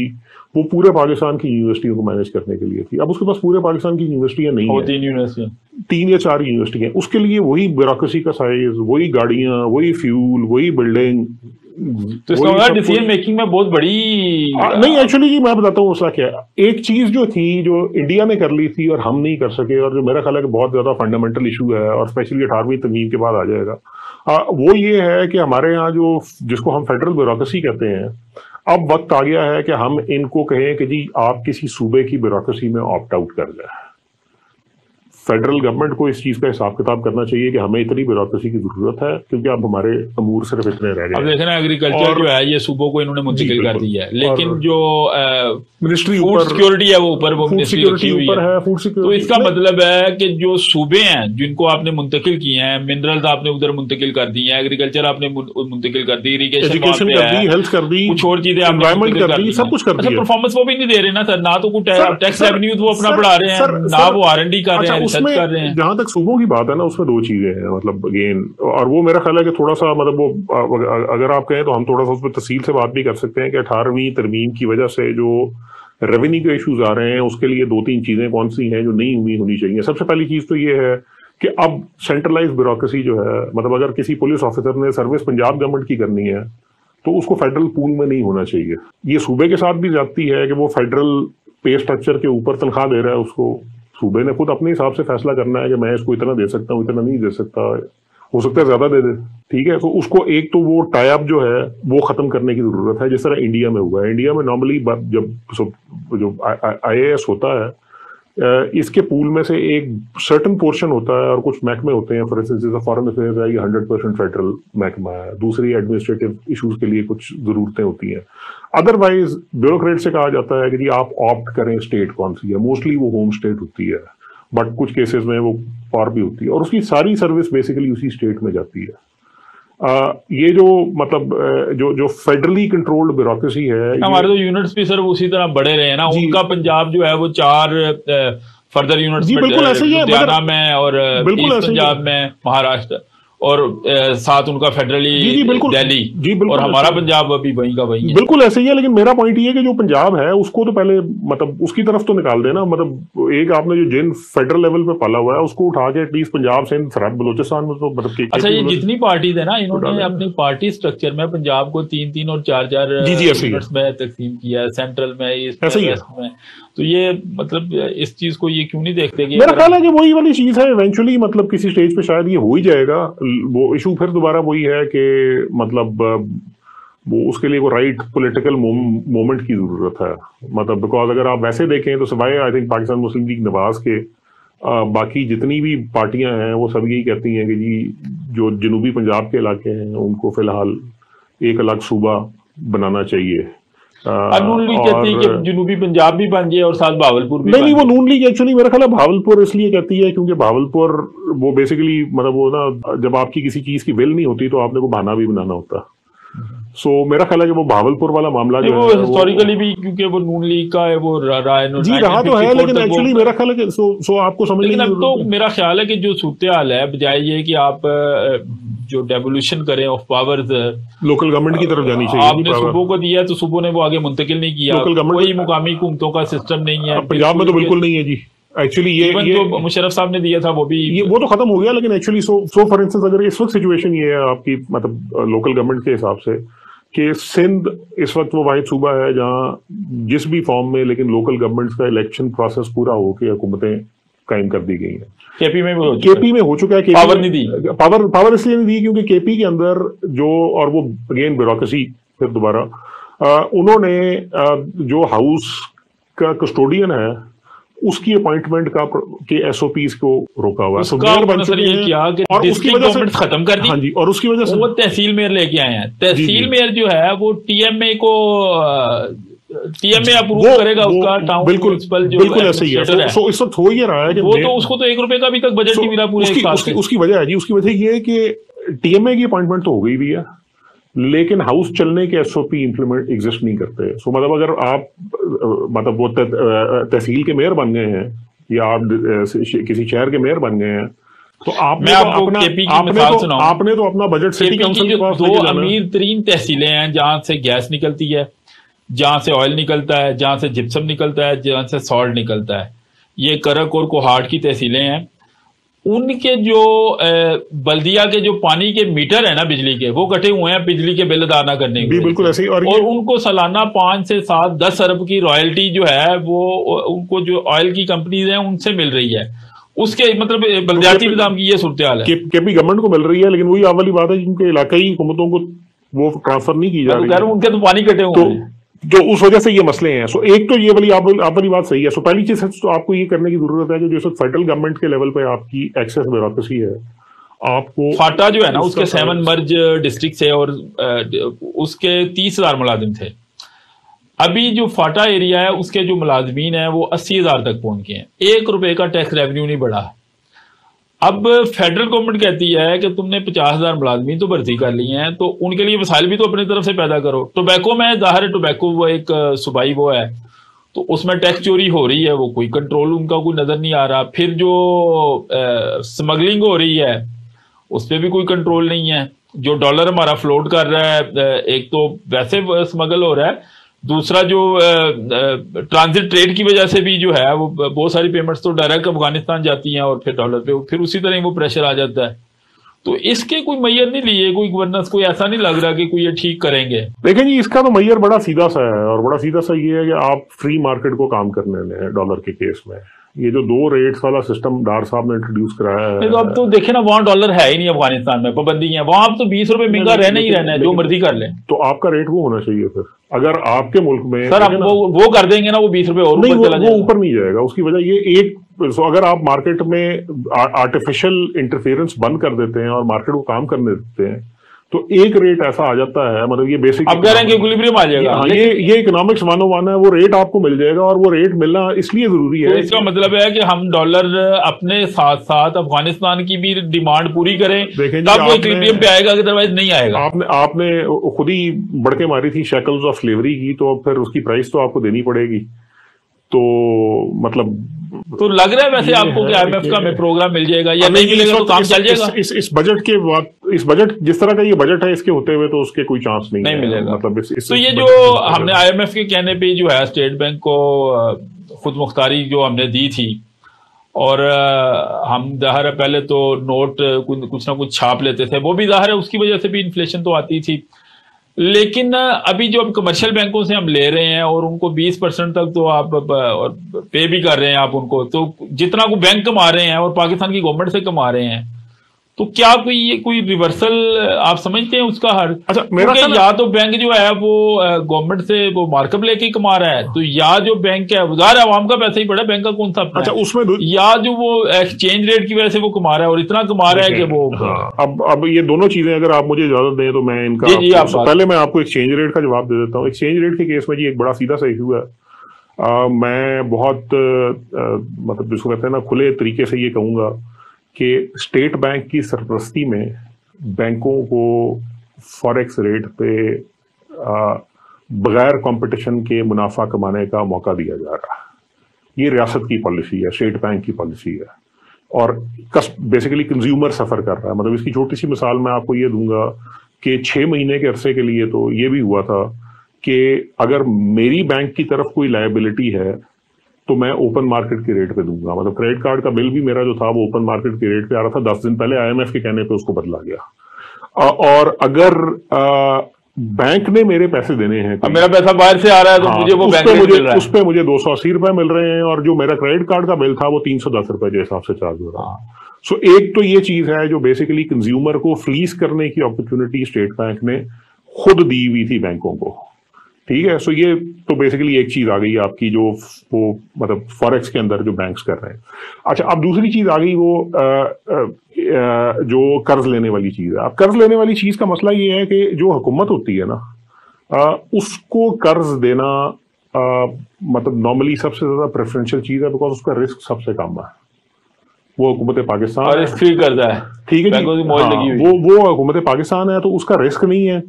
वो पूरे पाकिस्तान की यूनिवर्सिटियों को मैनेज करने के लिए थी। अब उसके पास पूरे पाकिस्तान की यूनिवर्सिटियाँ नहीं है। तीन यूनिवर्सिटी तीन या चार यूनिवर्सिटियाँ उसके लिए वही ब्यूरोक्रेसी का साइज़ वही गाड़ियाँ वही फ्यूल वही बिल्डिंग तो इसका मतलब डिसीज़न मेकिंग में बहुत बड़ी आ, नहीं एक्चुअली जी मैं बताता हूँ उसका क्या एक चीज़ जो थी जो इंडिया ने कर ली थी और हम नहीं कर सके और जो मेरा ख्याल है कि बहुत ज़्यादा फंडामेंटल इशू है और स्पेशली अठारहवीं तमीम के बाद आ जाएगा। आ, वो ये है कि हमारे यहाँ जो जिसको हम फेडरल ब्यूरोक्रेसी कहते हैं अब वक्त आ गया है कि हम इनको कहें कि जी, आप किसी सूबे की ब्यूरोक्रेसी में ऑप्ट आउट कर जाए फेडरल गवर्नमेंट को इस चीज़ का हिसाब किताब करना चाहिए कि हमें इतनी ब्यूरोक्रेसी की ज़रूरत है क्योंकि अब हमारे अमूर सिर्फ़ इतने रह गए अब देखें ना एग्रीकल्चर जो है ये सूबों को इन्होंने मुंतकिल कर दिया है। लेकिन जो मिनिस्ट्री फ़ूड सिक्योरिटी है वो ऊपर वो मिनिस्ट्री रखी हुई है। फ़ूड सिक्योरिटी तो इसका मतलब है कि जो सूबे हैं जिनको आपने मुंतकिल किए हैं मिनरल्स आपने उधर मुंतकिल कर दी है एग्रीकल्चर आपने मुंतकिल कर दी इरीगेशन हेल्थ कर दी कुछ और चीज़ें आपने कर दी सब कुछ कर अच्छा, दी परफॉर्मेंस वो भी नहीं दे रहे ना सर ना तो कुछ टैक्स रेवेन्यू वो अपना बढ़ा रहे हैं ना वो आर एन डी कर रहे हैं हैं। जहाँ तक सूबों की बात है ना उसमें दो चीज़ें हैं मतलब अगेन और वो मेरा ख्याल है कि थोड़ा सा मतलब वो अगर आप कहें तो हम थोड़ा सा उसमें तफसील से बात भी कर सकते हैं कि अठारहवीं तरमीम की वजह से जो रेवेन्यू के इश्यूज़ आ रहे हैं उसके लिए दो तीन चीज़ें कौन सी हैं जो नहीं हुई होनी चाहिए। सबसे पहली चीज़ तो ये है कि अब सेंट्रलाइज ब्यूरोक्रेसी जो है मतलब अगर किसी पुलिस ऑफिसर ने सर्विस पंजाब गवर्नमेंट की करनी है तो उसको फेडरल पूल में नहीं होना चाहिए। ये सूबे के साथ भी जाती है कि वो फेडरल पे स्ट्रक्चर के ऊपर तनख्वाह दे रहा है उसको सूबे ने खुद अपने हिसाब से फैसला करना है कि मैं इसको इतना दे सकता हूँ, इतना नहीं दे सकता। हो सकता है ज़्यादा दे दे। ठीक है तो उसको एक तो वो टाइप जो है, वो खत्म करने की ज़रूरत है, जिस तरह इंडिया में हुआ है। इंडिया में नॉर्मली जब जो आईएएस होता है इसके पूल में से एक सर्टन पोर्शन होता है और कुछ महकमे होते हैं। फॉर इंस्टेंस फॉरन अफेयर है, ये हंड्रेड परसेंट फेडरल महकमा है। दूसरी एडमिनिस्ट्रेटिव इशूज के लिए कुछ जरूरतें होती हैं। अदरवाइज़ ब्यूरोक्रेट से कहा जाता है कि जी, आप ऑप्ट करें स्टेट कौन सी है। मोस्टली वो होम स्टेट होती है बट कुछ केसेस में वो पार भी होती है। और उसकी सारी सर्विस बेसिकली उसी स्टेट में जाती है। ये जो मतलब जो जो फेडरली कंट्रोल्ड ब्यूरोक्रेसी है हमारे तो यूनिट्स भी सर उसी तरह बढ़े रहे हैं ना। उनका पंजाब जो है वो चार फर्दर यूनिट्स लुधियाना में और पंजाब में महाराष्ट्र। और साथ उनका फेडरली जी जी बिल्कुल। दिल्ली जी बिल्कुल और हमारा पंजाब अभी वहीं का वहीं बिल्कुल ऐसे ही है लेकिन मेरा पॉइंट ये है कि जो पंजाब है उसको तो पहले मतलब उसकी तरफ़ तो निकाल देना। मतलब एक आपने जो जिन फेडरल लेवल पे पाला हुआ है उसको उठा के एटलीस्ट पंजाब से सरहद बलोचिस्तान में तो मतलब अच्छा ये जितनी पार्टीज़ है ना इन्होंने अपनी पार्टी स्ट्रक्चर में पंजाब को तीन तीन और चार चार में तकसीम किया है सेंट्रल में ईस्ट में तो ये मतलब इस चीज़ को ये क्यों नहीं देखते मेरा ख्याल है कि वही वाली चीज़ है इवेंचुअली मतलब किसी स्टेज पे शायद ये हो ही जाएगा। वो इशू फिर दोबारा वही है कि मतलब वो उसके लिए वो राइट पॉलिटिकल मोमेंट की ज़रूरत है। मतलब बिकॉज़ अगर आप वैसे देखें तो सवाए I think Pakistan Muslim League Nawaz के आ, बाकी जितनी भी पार्टियाँ हैं वो सब यही कहती हैं कि जी जो जनूबी पंजाब के इलाके हैं उनको फ़िलहाल एक अलग सूबा बनाना चाहिए। नून लीग कहती है कि जनूबी पंजाब भी बन जाए और साथ भावलपुर भी नहीं नहीं वो नून लीग एक्चुअली मेरा ख्याल है भावलपुर इसलिए कहती है क्योंकि भावलपुर वो बेसिकली मतलब वो ना जब आपकी किसी चीज़ की विल नहीं होती तो आपने को बहाना भी बनाना होता। सो so, मेरा ख्याल है कि वो भावलपुर वाला मामला जो वो हिस्टोरिकली भी क्योंकि वो नून लीग का है वो राय जी रहा तो है लेकिन एक्चुअली मेरा ख्याल है कि सो सो आपको समझ लेकिन अब तो मेरा ख्याल है कि जो सूरत हाल है बजाय ये कि आप जो डेवोल्यूशन करें ऑफ़ पावर्स लोकल गवर्नमेंट की तरफ़ जानी चाहिए आपने सुबह को दिया तो सुबह ने वो आगे मुंतकिल नहीं किया। लोकल गवर्नमेंट कोई मुकामी हुकूमतों का सिस्टम नहीं है। पंजाब में तो बिल्कुल नहीं है जी। एक्चुअली ये, ये जो मुशरफ साहब ने दिया था वो भी ये वो तो खत्म हो गया लेकिन actually so so for instance अगर इस वक्त सिचुएशन ये है आपकी मतलब लोकल गवर्नमेंट के हिसाब से कि सिंध इस वक्त वो वाहिद सूबा है जहाँ जिस भी फॉर्म में लेकिन लोकल गवर्नमेंट्स का इलेक्शन प्रोसेस पूरा हो के हुकूमतें कायम कर दी गई है। केपी में भी हो केपी में हो चुका है। KP पावर नहीं दी। पावर पावर इसलिए नहीं दी क्योंकि केपी के अंदर जो और वो अगेन ब्यूरोक्रेसी फिर दोबारा। उन्होंने जो हाउस का कस्टोडियन है उसकी अपॉइंटमेंट का के एसओपीज को रोका हुआ है। बन चुके हैं और उसकी वजह से खत्म कर दी। हाँ जी और उसकी वजह से वो तहसील मेयर लेके आए हैं। तहसील मेयर जो है वो टीएमए को टीएमए अप्रूव करेगा उसका टाउन बिल्कुल जो बिल्कुल ऐसे ही है। सो सो इस वक्त हो ये रहा है कि वो तो उसको तो एक रुपए का अभी तक बजट नहीं मिला पूरे उसकी, उसकी, उसकी वजह है जी उसकी वजह ये है कि टीएमए की अपॉइंटमेंट तो हो गई भी है। लेकिन हाउस चलने के एसओपी इंप्लीमेंट एग्जिस्ट नहीं करते सो मतलब अगर आप मतलब वो तहसील के मेयर बन गए हैं या आप किसी शहर के मेयर बन गए हैं तो आपने मैं तो आपको अपना KP की आपने मिसाल तो सुनाऊं। आपने तो अपना बजट सिटी काउंसिल के पास दो। अमीर तरीन तहसीलें हैं जहाँ से गैस निकलती है जहाँ से ऑयल निकलता है जहाँ से जिप्सम निकलता है जहाँ से सॉल्ट निकलता है ये करक और कोहाट की तहसीलें हैं उनके जो बल्दिया के जो पानी के मीटर है ना बिजली के वो कटे हुए हैं बिजली के बिल अदा न करने के बिल्कुल ऐसे ही और और उनको सालाना पाँच से सात दस अरब की रॉयल्टी जो है वो उनको जो ऑयल की कंपनीज़ हैं उनसे मिल रही है। उसके मतलब बल्दियाती केपी- निज़ाम की ये सूरत हाल है। के, केपी गवर्नमेंट को मिल रही है लेकिन वही वाली बात है जिनके इलाकाई हुकूमतों को वो ट्रांसफ़र नहीं की जा तो रही है उनके तो पानी कटे हुए तो हैं। जो उस वजह से ये मसले हैं। सो एक तो ये वाली आप आप वाली बात सही है। सो पहली चीज़ तो आपको ये करने की ज़रूरत है कि जो फेडरल गवर्नमेंट के लेवल पे आपकी एक्सेस ब्यूरोक्रेसी है आपको फाटा जो है ना उसके सेवन मर्ज डिस्ट्रिक्ट से और उसके तीस हज़ार मुलाजिम थे। अभी जो फाटा एरिया है उसके जो मुलाजमीन है वो अस्सी हज़ार तक पहुँच गए हैं। एक रुपए का टैक्स रेवेन्यू नहीं बढ़ा। अब फेडरल गवर्नमेंट कहती है कि तुमने पचास हज़ार मुलाजमी तो भर्ती कर ली हैं तो उनके लिए वसाइल भी तो अपनी तरफ़ से पैदा करो। टोबैको में ज़ाहिर टोबैको वो एक सूबाई वो है तो उसमें टैक्स चोरी हो रही है, वो कोई कंट्रोल उनका कोई नज़र नहीं आ रहा। फिर जो स्मगलिंग हो रही है, उस पर भी कोई कंट्रोल नहीं है। जो डॉलर हमारा फ्लोट कर रहा है एक तो वैसे स्मगल हो रहा है दूसरा जो ट्रांजिट ट्रेड की वजह से भी जो है, वो बहुत सारी पेमेंट्स तो डायरेक्ट अफ़गानिस्तान जाती हैं और फिर डॉलर पे, फिर उसी तरह वो प्रेशर आ जाता है। तो इसके कोई मैयर नहीं लिए, कोई गवर्नेंस कोई ऐसा नहीं लग रहा कि कोई ये ठीक करेंगे। देखें जी, इसका तो मैयर बड़ा सीधा सा है, और बड़ा सीधा सा ये है कि आप फ्री मार्केट को काम करने डॉलर के केस में। ये जो दो रेट्स वाला सिस्टम डार साहब ने इंट्रोड्यूस कराया नहीं तो अब तो देखे ना वहाँ डॉलर है ही नहीं अफ़गानिस्तान में पाबंदी है। वहाँ आप तो बीस रुपए महँगा रहना ही रहना है जो मर्ज़ी कर ले। तो आपका रेट वो होना चाहिए फिर। अगर आपके मुल्क में सर आप वो वो कर देंगे ना वो बीस रुपए और नहीं ऊपर वो, जाएगा। ऊपर नहीं जाएगा। उसकी वजह ये एक सो अगर आप मार्केट में आर्टिफिशियल इंटरफेरेंस बंद कर देते हैं और मार्केट को काम करने देते हैं तो एक रेट ऐसा आ जाता है मतलब ये बेसिक अब कह रहे हैं कि इक्विलिब्रियम आ जाएगा। हाँ, ये ये इकोनॉमिक्स मानो वन है वो रेट आपको मिल जाएगा और वो रेट मिलना इसलिए ज़रूरी है। तो इसका मतलब है कि हम डॉलर अपने साथ साथ अफ़गानिस्तान की भी डिमांड पूरी करें तब वो इक्विलिब्रियम पे आएगा अदरवाइज़ नहीं आएगा। आपने आपने खुद ही बढ़के मारी थी शैकल्स ऑफ़ स्लेवरी की तो फिर उसकी प्राइस तो आपको देनी पड़ेगी। तो मतलब तो लग रहा है वैसे आपको कि आईएमएफ का हमें प्रोग्राम मिल जाएगा या नहीं मिलेगा तो काम चल जाएगा? इस इस बजट के बाद इस बजट जिस तरह का ये बजट है इसके होते हुए तो उसके कोई चांस नहीं नहीं मिलेगा। मतलब इस, इस तो ये जो हमने आईएमएफ के कहने पे जो है स्टेट बैंक को खुद मुख्तारी जो हमने दी थी और हम ज़ाहिर है पहले तो नोट कुछ ना कुछ छाप लेते थे। वो भी ज़ाहिर है उसकी वजह से भी इन्फ्लेशन तो आती थी। लेकिन अभी जो हम कमर्शियल बैंकों से हम ले रहे हैं और उनको 20 परसेंट तक तो आप और पे भी कर रहे हैं आप उनको तो जितना को बैंक कमा रहे हैं और पाकिस्तान की गवर्नमेंट से कमा रहे हैं तो क्या कोई ये कोई रिवर्सल आप समझते हैं उसका हर? अच्छा मेरा क्योंकि या तो बैंक जो है वो गवर्नमेंट से वो मार्कअप लेके कमा रहा है तो या जो बैंक है उधार आवाम का पैसा ही पड़ा बैंक का कौन सा अच्छा उसमें या जो वो एक्सचेंज रेट की वजह से वो कमा रहा है और इतना कमा रहा है कि वो हाँ, अब अब ये दोनों चीज़ें अगर आप मुझे इजाज़त दें तो मैं इनका जी, जी, आप पहले मैं आपको एक्सचेंज रेट का जवाब दे देता हूँ। एक्सचेंज रेट के केस में जी एक बड़ा सीधा सा इशू है। मैं बहुत मतलब जिसको कहते हैं ना खुले तरीके से ये कहूँगा। कि स्टेट बैंक की सरपरस्ती में बैंकों को फॉरेक्स रेट पे बगैर कंपटीशन के मुनाफा कमाने का मौका दिया जा रहा है। ये रियासत की पॉलिसी है स्टेट बैंक की पॉलिसी है। और बेसिकली कंज्यूमर सफ़र कर रहा है। मतलब इसकी छोटी सी मिसाल मैं आपको ये दूँगा कि छह महीने के अरसे के लिए तो ये भी हुआ था कि अगर मेरी बैंक की तरफ़ कोई लायबिलिटी है तो मैं ओपन मार्केट के रेट पे दूँगा मतलब क्रेडिट कार्ड का बिल भी मेरा जो था वो ओपन मार्केट के रेट पे आ रहा था दस दिन पहले आईएमएफ के कहने पे उसको बदला गया और अगर बैंक ने मेरे पैसे देने हैं अब मेरा पैसा बाहर से आ रहा है तो हाँ, मुझे वो उस बैंक मुझे मिल रहा है। उस है पे मुझे दो सौ अस्सी रुपए मिल रहे हैं और जो मेरा क्रेडिट कार्ड का बिल था वो तीन सौ दस रुपए के हिसाब से चार्ज हो रहा है हाँ। सो एक तो ये चीज़ है जो बेसिकली कंज्यूमर को फ्लीस करने की अपॉर्चुनिटी स्टेट बैंक ने खुद दी हुई थी बैंकों को ठीक है? सो ये तो बेसिकली एक चीज़ आ गई आपकी जो वो मतलब फॉरेक्स के अंदर जो बैंक्स कर रहे हैं। अच्छा अब दूसरी चीज़ आ गई वो अ, अ, जो कर्ज लेने वाली चीज़ है। अब कर्ज लेने वाली चीज़ का मसला ये है कि जो हुकूमत होती है ना अ, उसको कर्ज देना अ, मतलब नॉर्मली सबसे ज़्यादा प्रेफरेंशियल चीज़ है बिकॉज़ उसका रिस्क सबसे कम है। वो हुकूमत पाकिस्तान है। फ्री कर्जा है। ठीक है जी? हाँ, वो वो हुकूमत पाकिस्तान है तो उसका रिस्क नहीं है।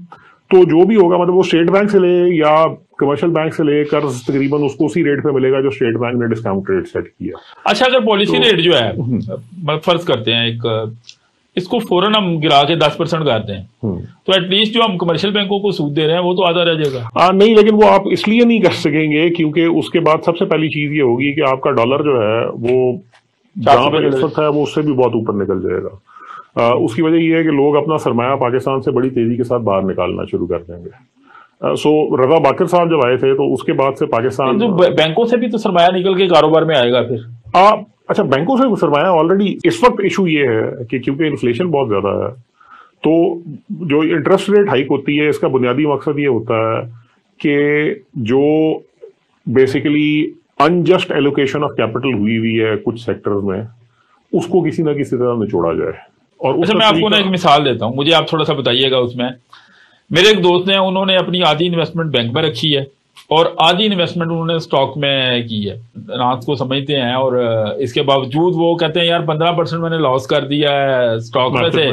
तो जो भी होगा मतलब वो स्टेट बैंक से ले या कमर्शियल बैंक से ले कर्ज तकरीबन उसको उसी रेट पे मिलेगा जो स्टेट बैंक ने डिस्काउंट रेट सेट किया। अच्छा अगर पॉलिसी तो- रेट जो है हम्म। मतलब फ़र्ज़ करते हैं एक इसको फ़ौरन हम गिरा के दस परसेंट करते हैं। हम्म। तो एटलीस्ट जो हम कमर्शियल बैंकों को सूद दे रहे हैं वो तो आधा रह जाएगा। आ, नहीं लेकिन वो आप इसलिए नहीं कर सकेंगे क्योंकि उसके बाद सबसे पहली चीज़ ये होगी कि आपका डॉलर जो है वो जहाँ सौ पे पे इस वक्त है वो उससे भी बहुत ऊपर निकल जाएगा। आ, उसकी वजह यह है कि लोग अपना सरमाया पाकिस्तान से बड़ी तेज़ी के साथ बाहर निकालना शुरू कर देंगे। सो रजा बाकर साहब जब आए थे तो उसके बाद से पाकिस्तान तो बैंकों से भी तो सरमाया निकल के कारोबार में आएगा फिर। आ, अच्छा बैंकों से सरमाया ऑलरेडी इस वक्त इशू ये है कि क्योंकि इन्फ्लेशन बहुत ज़्यादा है तो जो इंटरेस्ट रेट हाइक होती है इसका बुनियादी मकसद ये होता है कि जो basically unjust allocation of capital हुई हुई है कुछ सेक्टर्स में उसको किसी ना किसी तरह निचोड़ा जाए। और अच्छा मैं आपको ना एक मिसाल देता हूँ। मुझे आप थोड़ा सा बताइएगा उसमें। मेरे एक दोस्त हैं उन्होंने अपनी आधी इन्वेस्टमेंट बैंक में रखी है और आधी इन्वेस्टमेंट उन्होंने स्टॉक में की है। रात को समझते हैं और इसके बावजूद वो कहते हैं यार पंद्रह परसेंट मैंने लॉस कर दिया है स्टॉक में से।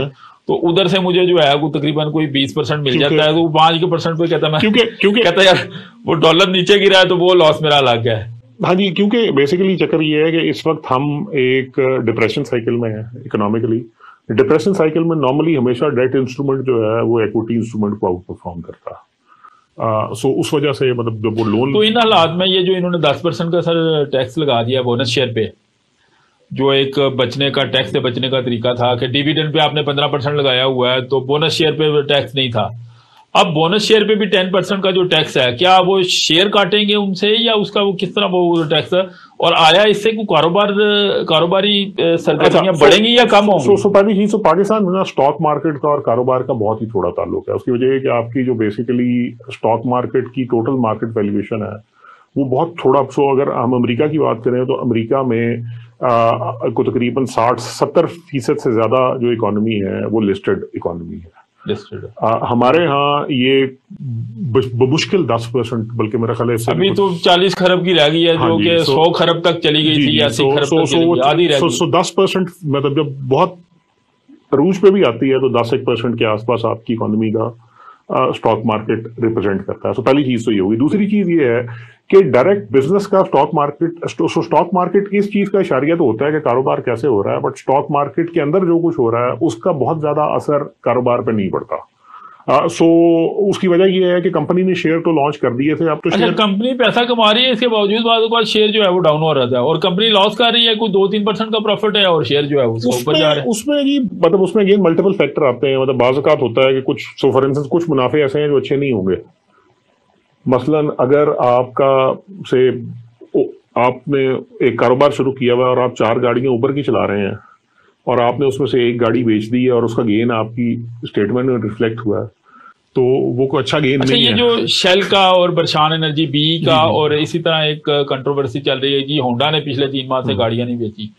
तो उधर से मुझे जो है वो तकरीबन कोई बीस परसेंट मिल जाता है। तो पाँच के परसेंट पे कहता मैं क्योंकि क्योंकि कहता यार वो डॉलर नीचे गिरा है तो वो लॉस मेरा अलग है। हाँ जी क्योंकि बेसिकली चक्कर ये है कि इस वक्त हम एक डिप्रेशन साइकिल में है इकोनॉमिकली डिप्रेशन साइकिल में नॉर्मली हमेशा डेट इंस्ट्रूमेंट जो है वो इक्विटी इंस्ट्रूमेंट को आउट परफॉर्म करता। है सो uh, so उस वजह से मतलब जब वो लोन तो इन हालात में ये जो इन्होंने दस परसेंट का सर टैक्स लगा दिया बोनस शेयर पे जो एक बचने का टैक्स से बचने का तरीका था कि डिविडेंड पे आपने पंद्रह परसेंट लगाया हुआ है तो बोनस शेयर पे टैक्स नहीं था। अब बोनस शेयर पे भी टेन परसेंट का जो टैक्स है क्या वो शेयर काटेंगे उनसे या उसका वो किस तरह वो टैक्स है? और आया इससे को कारोबार कारोबारी अ, सरगर्मियाँ सो- बढ़ेंगी या कम सो होंगी? सो पहली चीज़ तो पाकिस्तान में ना स्टॉक मार्केट का और कारोबार का बहुत ही थोड़ा ताल्लुक है। उसकी वजह है कि आपकी जो बेसिकली स्टॉक मार्केट की टोटल मार्केट वैल्यूएशन है वो बहुत थोड़ा सो अगर हम अमेरिका की बात करें तो अमेरिका में आ, को तकरीबन साठ सत्तर फ़ीसद से ज़्यादा जो इकोनॉमी है वो लिस्टेड इकोनॉमी है। हमारे यहाँ ये बमुश्किल दस परसेंट बल्कि मेरा ख्याल है अभी तो चालीस खरब की रह गई है हाँ जो कि सौ खरब तक चली गई थी या सो दस परसेंट मतलब जब बहुत रूज पे भी आती है तो दस एक परसेंट के आसपास आपकी इकोनॉमी का स्टॉक मार्केट रिप्रेजेंट करता है। सो पहली चीज़ तो ये होगी। दूसरी चीज़ ये है कि डायरेक्ट बिज़नेस का stock market so stock market की इस चीज़ का इशारिया तो होता है कि कारोबार कैसे हो रहा है बट स्टॉक मार्केट के अंदर जो कुछ हो रहा है उसका बहुत ज़्यादा असर कारोबार पर नहीं पड़ता। सो uh, so, उसकी वजह यह है कि कंपनी ने शेयर तो लॉन्च कर दिए थे अब तो अच्छा शेयर कंपनी पैसा कमा रही है इसके बावजूद बाद शेयर जो है वो डाउन हो रहा था और कंपनी लॉस कर रही है कोई दो तीन परसेंट का प्रॉफिट है और शेयर जो है उसको ऊपर जा रहा उसमें है। उसमें जी मतलब उसमें अगेन मल्टीपल फैक्टर आते हैं मतलब बाज़ात होता है कि कुछ सो फॉर इंस्टेंस कुछ मुनाफे ऐसे हैं जो अच्छे नहीं होंगे। मसलन अगर आपका से आपने एक कारोबार शुरू किया हुआ है और आप चार गाड़ियाँ ऊबर की चला रहे हैं और आपने उसमें से एक गाड़ी बेच दी है और उसका गेन आपकी स्टेटमेंट में रिफ्लेक्ट हुआ है तो वो कोई अच्छा गेन अच्छा नहीं ये है। जो शेल का और बरशान एनर्जी बी का और इसी तरह एक कंट्रोवर्सी चल रही है कि होंडा ने पिछले तीन माह हम्म। से गाड़ियाँ नहीं बेची।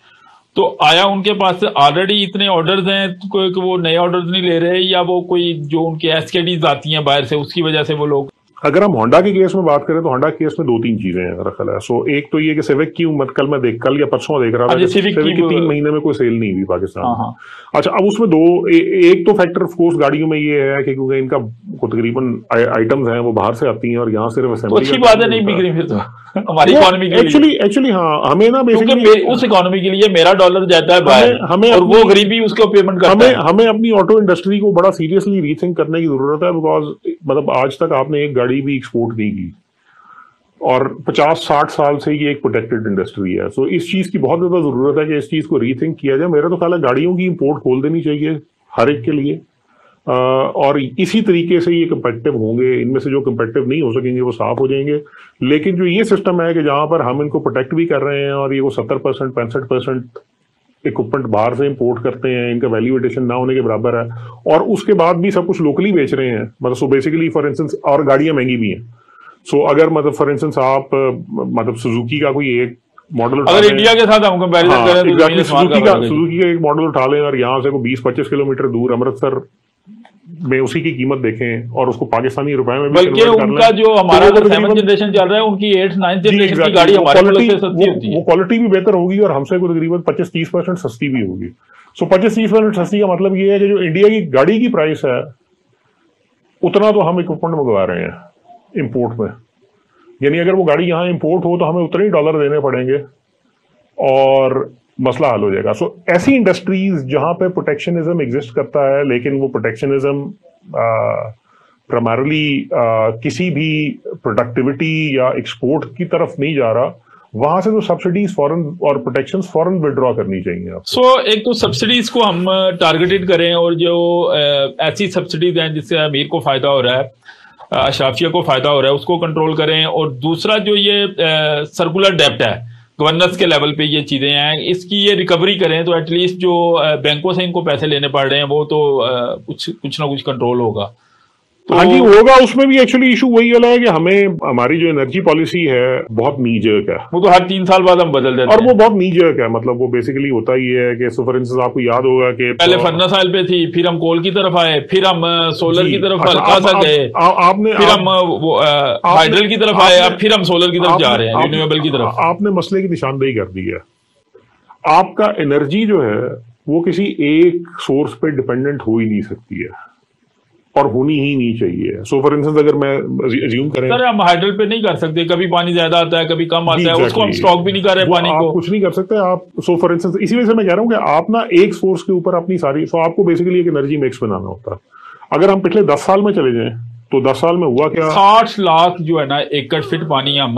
तो आया उनके पास ऑलरेडी इतने ऑर्डर्स हैं कोई वो नए ऑर्डर्स नहीं ले रहे या वो कोई जो उनके एसकेडीज आती हैं बाहर से उसकी वजह से वो लोग अगर हम होंडा के केस में बात करें तो होंडा के केस में दो तीन चीज़ें हैं मेरा ख्याल है। सो एक तो ये कि सिविक की उम्र कल मैं देख कल या परसों देख रहा था अच्छा, कि सिविक की की तीन महीने में कोई सेल नहीं हुई पाकिस्तान हाँ, हाँ। अच्छा अब उसमें दो ए, एक तो फैक्टर ऑफ़ कोर्स गाड़ियों में ये है कि क्योंकि इनका तकरीबन आइटम्स हैं वो बाहर से आती हैं और यहाँ सिर्फ़ असेंबली अच्छी बात है नहीं बिक रही फिर तो। हमारी इकोनॉमी के लिए। एक्चुअली एक्चुअली हाँ हमें ना बेसिकली उस इकोनॉमी के लिए मेरा डॉलर जाता है बाहर। हमें- हमें और वो गरीबी उसको पेमेंट करता हमें है। हमें अपनी ऑटो इंडस्ट्री को बड़ा सीरियसली रीथिंक करने की ज़रूरत है बिकॉज़ मतलब आज तक आपने एक गाड़ी भी एक्सपोर्ट नहीं की। और 50-60 साल से ये एक प्रोटेक्टेड इंडस्ट्री है। सो इस चीज़ की बहुत ज़्यादा ज़रूरत है कि इस चीज़ को रीथिंक किया जाए। मेरा तो ख्याल है गाड़ियों की इम्पोर्ट खोल देनी चाहिए हर एक के लिए। और इसी तरीके से ये कंपेटिटिव होंगे। इनमें से जो कंपेटिटिव नहीं हो सकेंगे, वो साफ़ हो जाएँगे। लेकिन जो ये सिस्टम है कि जहाँ पर हम इनको प्रोटेक्ट भी कर रहे हैं और ये वो सत्तर परसेंट पैंसठ परसेंट इक्विपमेंट बाहर से इंपोर्ट करते हैं इनका वैल्यू एडिशन ना होने के बराबर है। और उसके बाद भी सब कुछ लोकली बेच रहे हैं। मतलब सो बेसिकली फॉर इंस्टेंस और गाड़ियाँ महँगी भी हैं। सो so, अगर मतलब फॉर इंस्टेंस आप मतलब सुजुकी का कोई एक मॉडल अगर इंडिया के साथ हम कंपैरिजन हाँ, करें तो सुजुकी का सुजुकी का एक मॉडल उठा लें और यहाँ से को 20-25 किलोमीटर दूर अमृतसर में उसी की कीमत देखें और उसको पाकिस्तानी रुपए में बल्कि उनका जो हमारा सेवन जनरेशन चल रहा है उनकी एट नाइन्थ जनरेशन की गाड़ी हमारे से सस्ती होती है। वो क्वालिटी भी बेहतर होगी और हमसे को तकरीबन पच्चीस तीस परसेंट सस्ती भी होगी। सो पच्चीस तीस परसेंट सस्ती का मतलब ये है कि जो इंडिया की गाड़ी की प्राइस है उतना तो हम इक्विपमेंट मंगवा रहे हैं इम्पोर्ट में। यानी अगर वो गाड़ी यहाँ इम्पोर्ट हो तो हमें उतने ही डॉलर देने पड़ेंगे। और मसला हल हो जाएगा। सो so, ऐसी इंडस्ट्रीज़ जहाँ पे प्रोटेक्शनिज्म एग्जिस्ट करता है लेकिन वो प्रोटेक्शनिज्म प्राइमरली किसी भी प्रोडक्टिविटी या एक्सपोर्ट की तरफ़ नहीं जा रहा वहाँ से तो सब्सिडीज फॉरन और प्रोटेक्शन फॉरन विड्रॉ करनी चाहिए सो so, एक तो सब्सिडीज को हम टारगेटेड करें और जो ऐसी सब्सिडीज हैं जिससे अमीर को फ़ायदा हो रहा है अशाफिया को फ़ायदा हो रहा है उसको कंट्रोल करें। और दूसरा जो ये सर्कुलर डेप्ट है गवर्नेंस के लेवल पे ये चीज़ें हैं। इसकी ये रिकवरी करें तो एटलीस्ट जो बैंकों से इनको पैसे लेने पड़ रहे हैं, वो तो कुछ कुछ ना कुछ कंट्रोल होगा। हाँ जी होगा उसमें भी एक्चुअली इशू वही वाला है कि हमें हमारी जो एनर्जी पॉलिसी है बहुत नीजक है। वो तो हर तीन साल बाद हम बदल देते और वो बहुत नीजक है मतलब वो बेसिकली होता ही है कि फॉर इंस्टेंस आपको याद होगा कि पहले फर्नस ऑयल पे थी फिर हम कोल की तरफ़ आए फिर हम सोलर की तरफ़ अच्छा, हल्का सा गए आपने फिर हम हाइड्रल की तरफ़ आए अब फिर हम सोलर की तरफ़ जा रहे हैं रिन्यूएबल की तरफ़। आपने मसले की निशानदेही कर दी है। आपका एनर्जी जो है वो किसी एक सोर्स पे डिपेंडेंट हो ही नहीं सकती है। और होनी ही नहीं चाहिए। सो फॉर इंस्टेंस अगर मैं अज्यूम करें सर हम हाइड्रल पे नहीं कर सकते। कभी पानी ज़्यादा आता है कभी कम आता है उसको हम स्टॉक भी नहीं कर रहे पानी को। कुछ नहीं कर सकते। आप सो फॉर इंस्टेंस इसी वजह से मैं कह रहा हूँ कि आप ना एक सोर्स के ऊपर अपनी सारी सो आपको बेसिकली एक एनर्जी मिक्स बनाना होता। है अगर हम पिछले दस साल में चले जाए तो दस साल में हुआ क्या? साठ लाख जो है ना एकड़ फिट पानी हम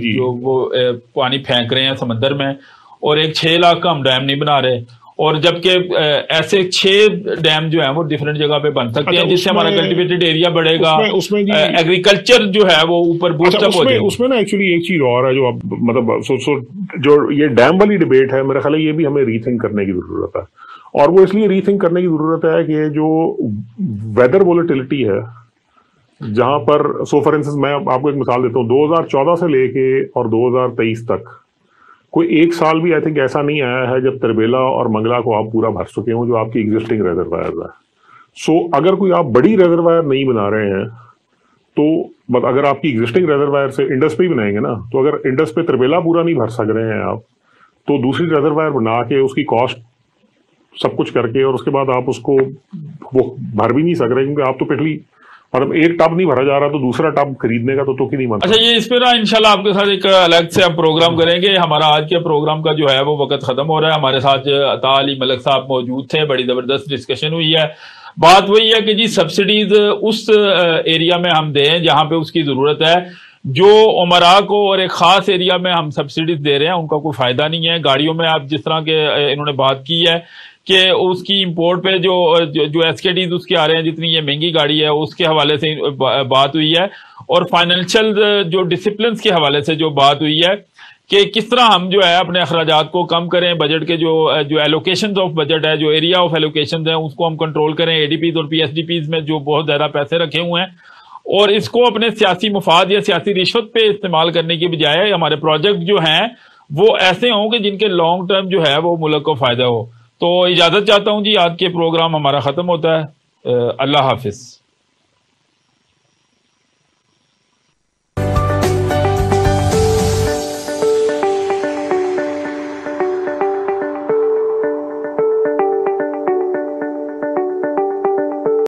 जी वो पानी फेंक रहे हैं समंदर में और एक छह लाख का हम डैम नहीं बना रहे। और जबकि ऐसे छह डैम जो है वो डिफरेंट जगह पे बन सकते अच्छा, हैं जिससे हमारा कल्टिवेटेड एरिया बढ़ेगा। उसमें, उसमें एग्रीकल्चर जो है वो ऊपर बूस्ट अच्छा, हो जाएगा। उसमें ना एक्चुअली एक चीज़ और है जो अब मतलब सो सो जो ये डैम वाली डिबेट है मेरा ख्याल है ये भी हमें रीथिंक करने की ज़रूरत है। और वो इसलिए रीथिंक करने की ज़रूरत है कि जो वेदर वोलेटिलिटी है जहाँ पर सो फॉर इंस्टेंस मैं आपको एक मिसाल देता हूँ 2014 से लेके और 2023 तक कोई एक साल भी आई थिंक ऐसा नहीं आया है जब तरबेला और मंगला को आप पूरा भर चुके हो जो आपकी एग्जिस्टिंग रेजरवायर है। सो so, अगर कोई आप बड़ी रेजरवायर नहीं बना रहे हैं तो बट अगर आपकी एग्जिस्टिंग रेजरवायर से इंडस पे बनाएँगे ना तो अगर इंडस पे तरबेला पूरा नहीं भर सक रहे हैं आप तो दूसरी रेजरवायर बना के उसकी कॉस्ट सब कुछ करके और उसके बाद आप उसको वो भर भी नहीं सक रहे क्योंकि आप तो पिछली मतलब एक टब नहीं भरा जा रहा तो दूसरा टब खरीदने का तो तुक ही नहीं बनता अच्छा ये इस पे ना इंशाल्लाह आपके साथ एक अलग से हम प्रोग्राम करेंगे। हमारा आज के प्रोग्राम का जो है वो वक्त खत्म हो रहा है। हमारे साथ अता अली मलक साहब मौजूद थे बड़ी ज़बरदस्त डिस्कशन हुई है। बात वही है कि जी सब्सिडीज उस एरिया में हम दें जहाँ पे उसकी ज़रूरत है। जो उमरा को और एक खास एरिया में हम सब्सिडीज दे रहे हैं उनका कोई फ़ायदा नहीं है। गाड़ियों में आप जिस तरह के इन्होंने बात की है कि उसकी इंपोर्ट पे जो जो एस के डीज उसके आ रहे हैं, जितनी ये महँगी गाड़ी है, उसके हवाले से बात हुई है। और फाइनेंशियल जो डिसिप्लिन के हवाले से जो बात हुई है, कि किस तरह हम जो है अपने अखराज को कम करें बजट के जो जो एलोकेशन ऑफ़ बजट है, जो एरिया ऑफ़ एलोकेशन है, उसको हम कंट्रोल करें एडीपीज और पीएसडीपीज में जो बहुत ज़्यादा पैसे रखे हुए हैं। और इसको अपने सियासी मुफाद या सियासी रिश्वत पे इस्तेमाल करने की बजाय हमारे प्रोजेक्ट जो हैं, वो ऐसे हों कि जिनके लॉन्ग टर्म जो है, वो मुल्क को फ़ायदा हो। तो इजाज़त चाहता हूँ जी आज के प्रोग्राम हमारा खत्म होता है। अल्लाह हाफिज़।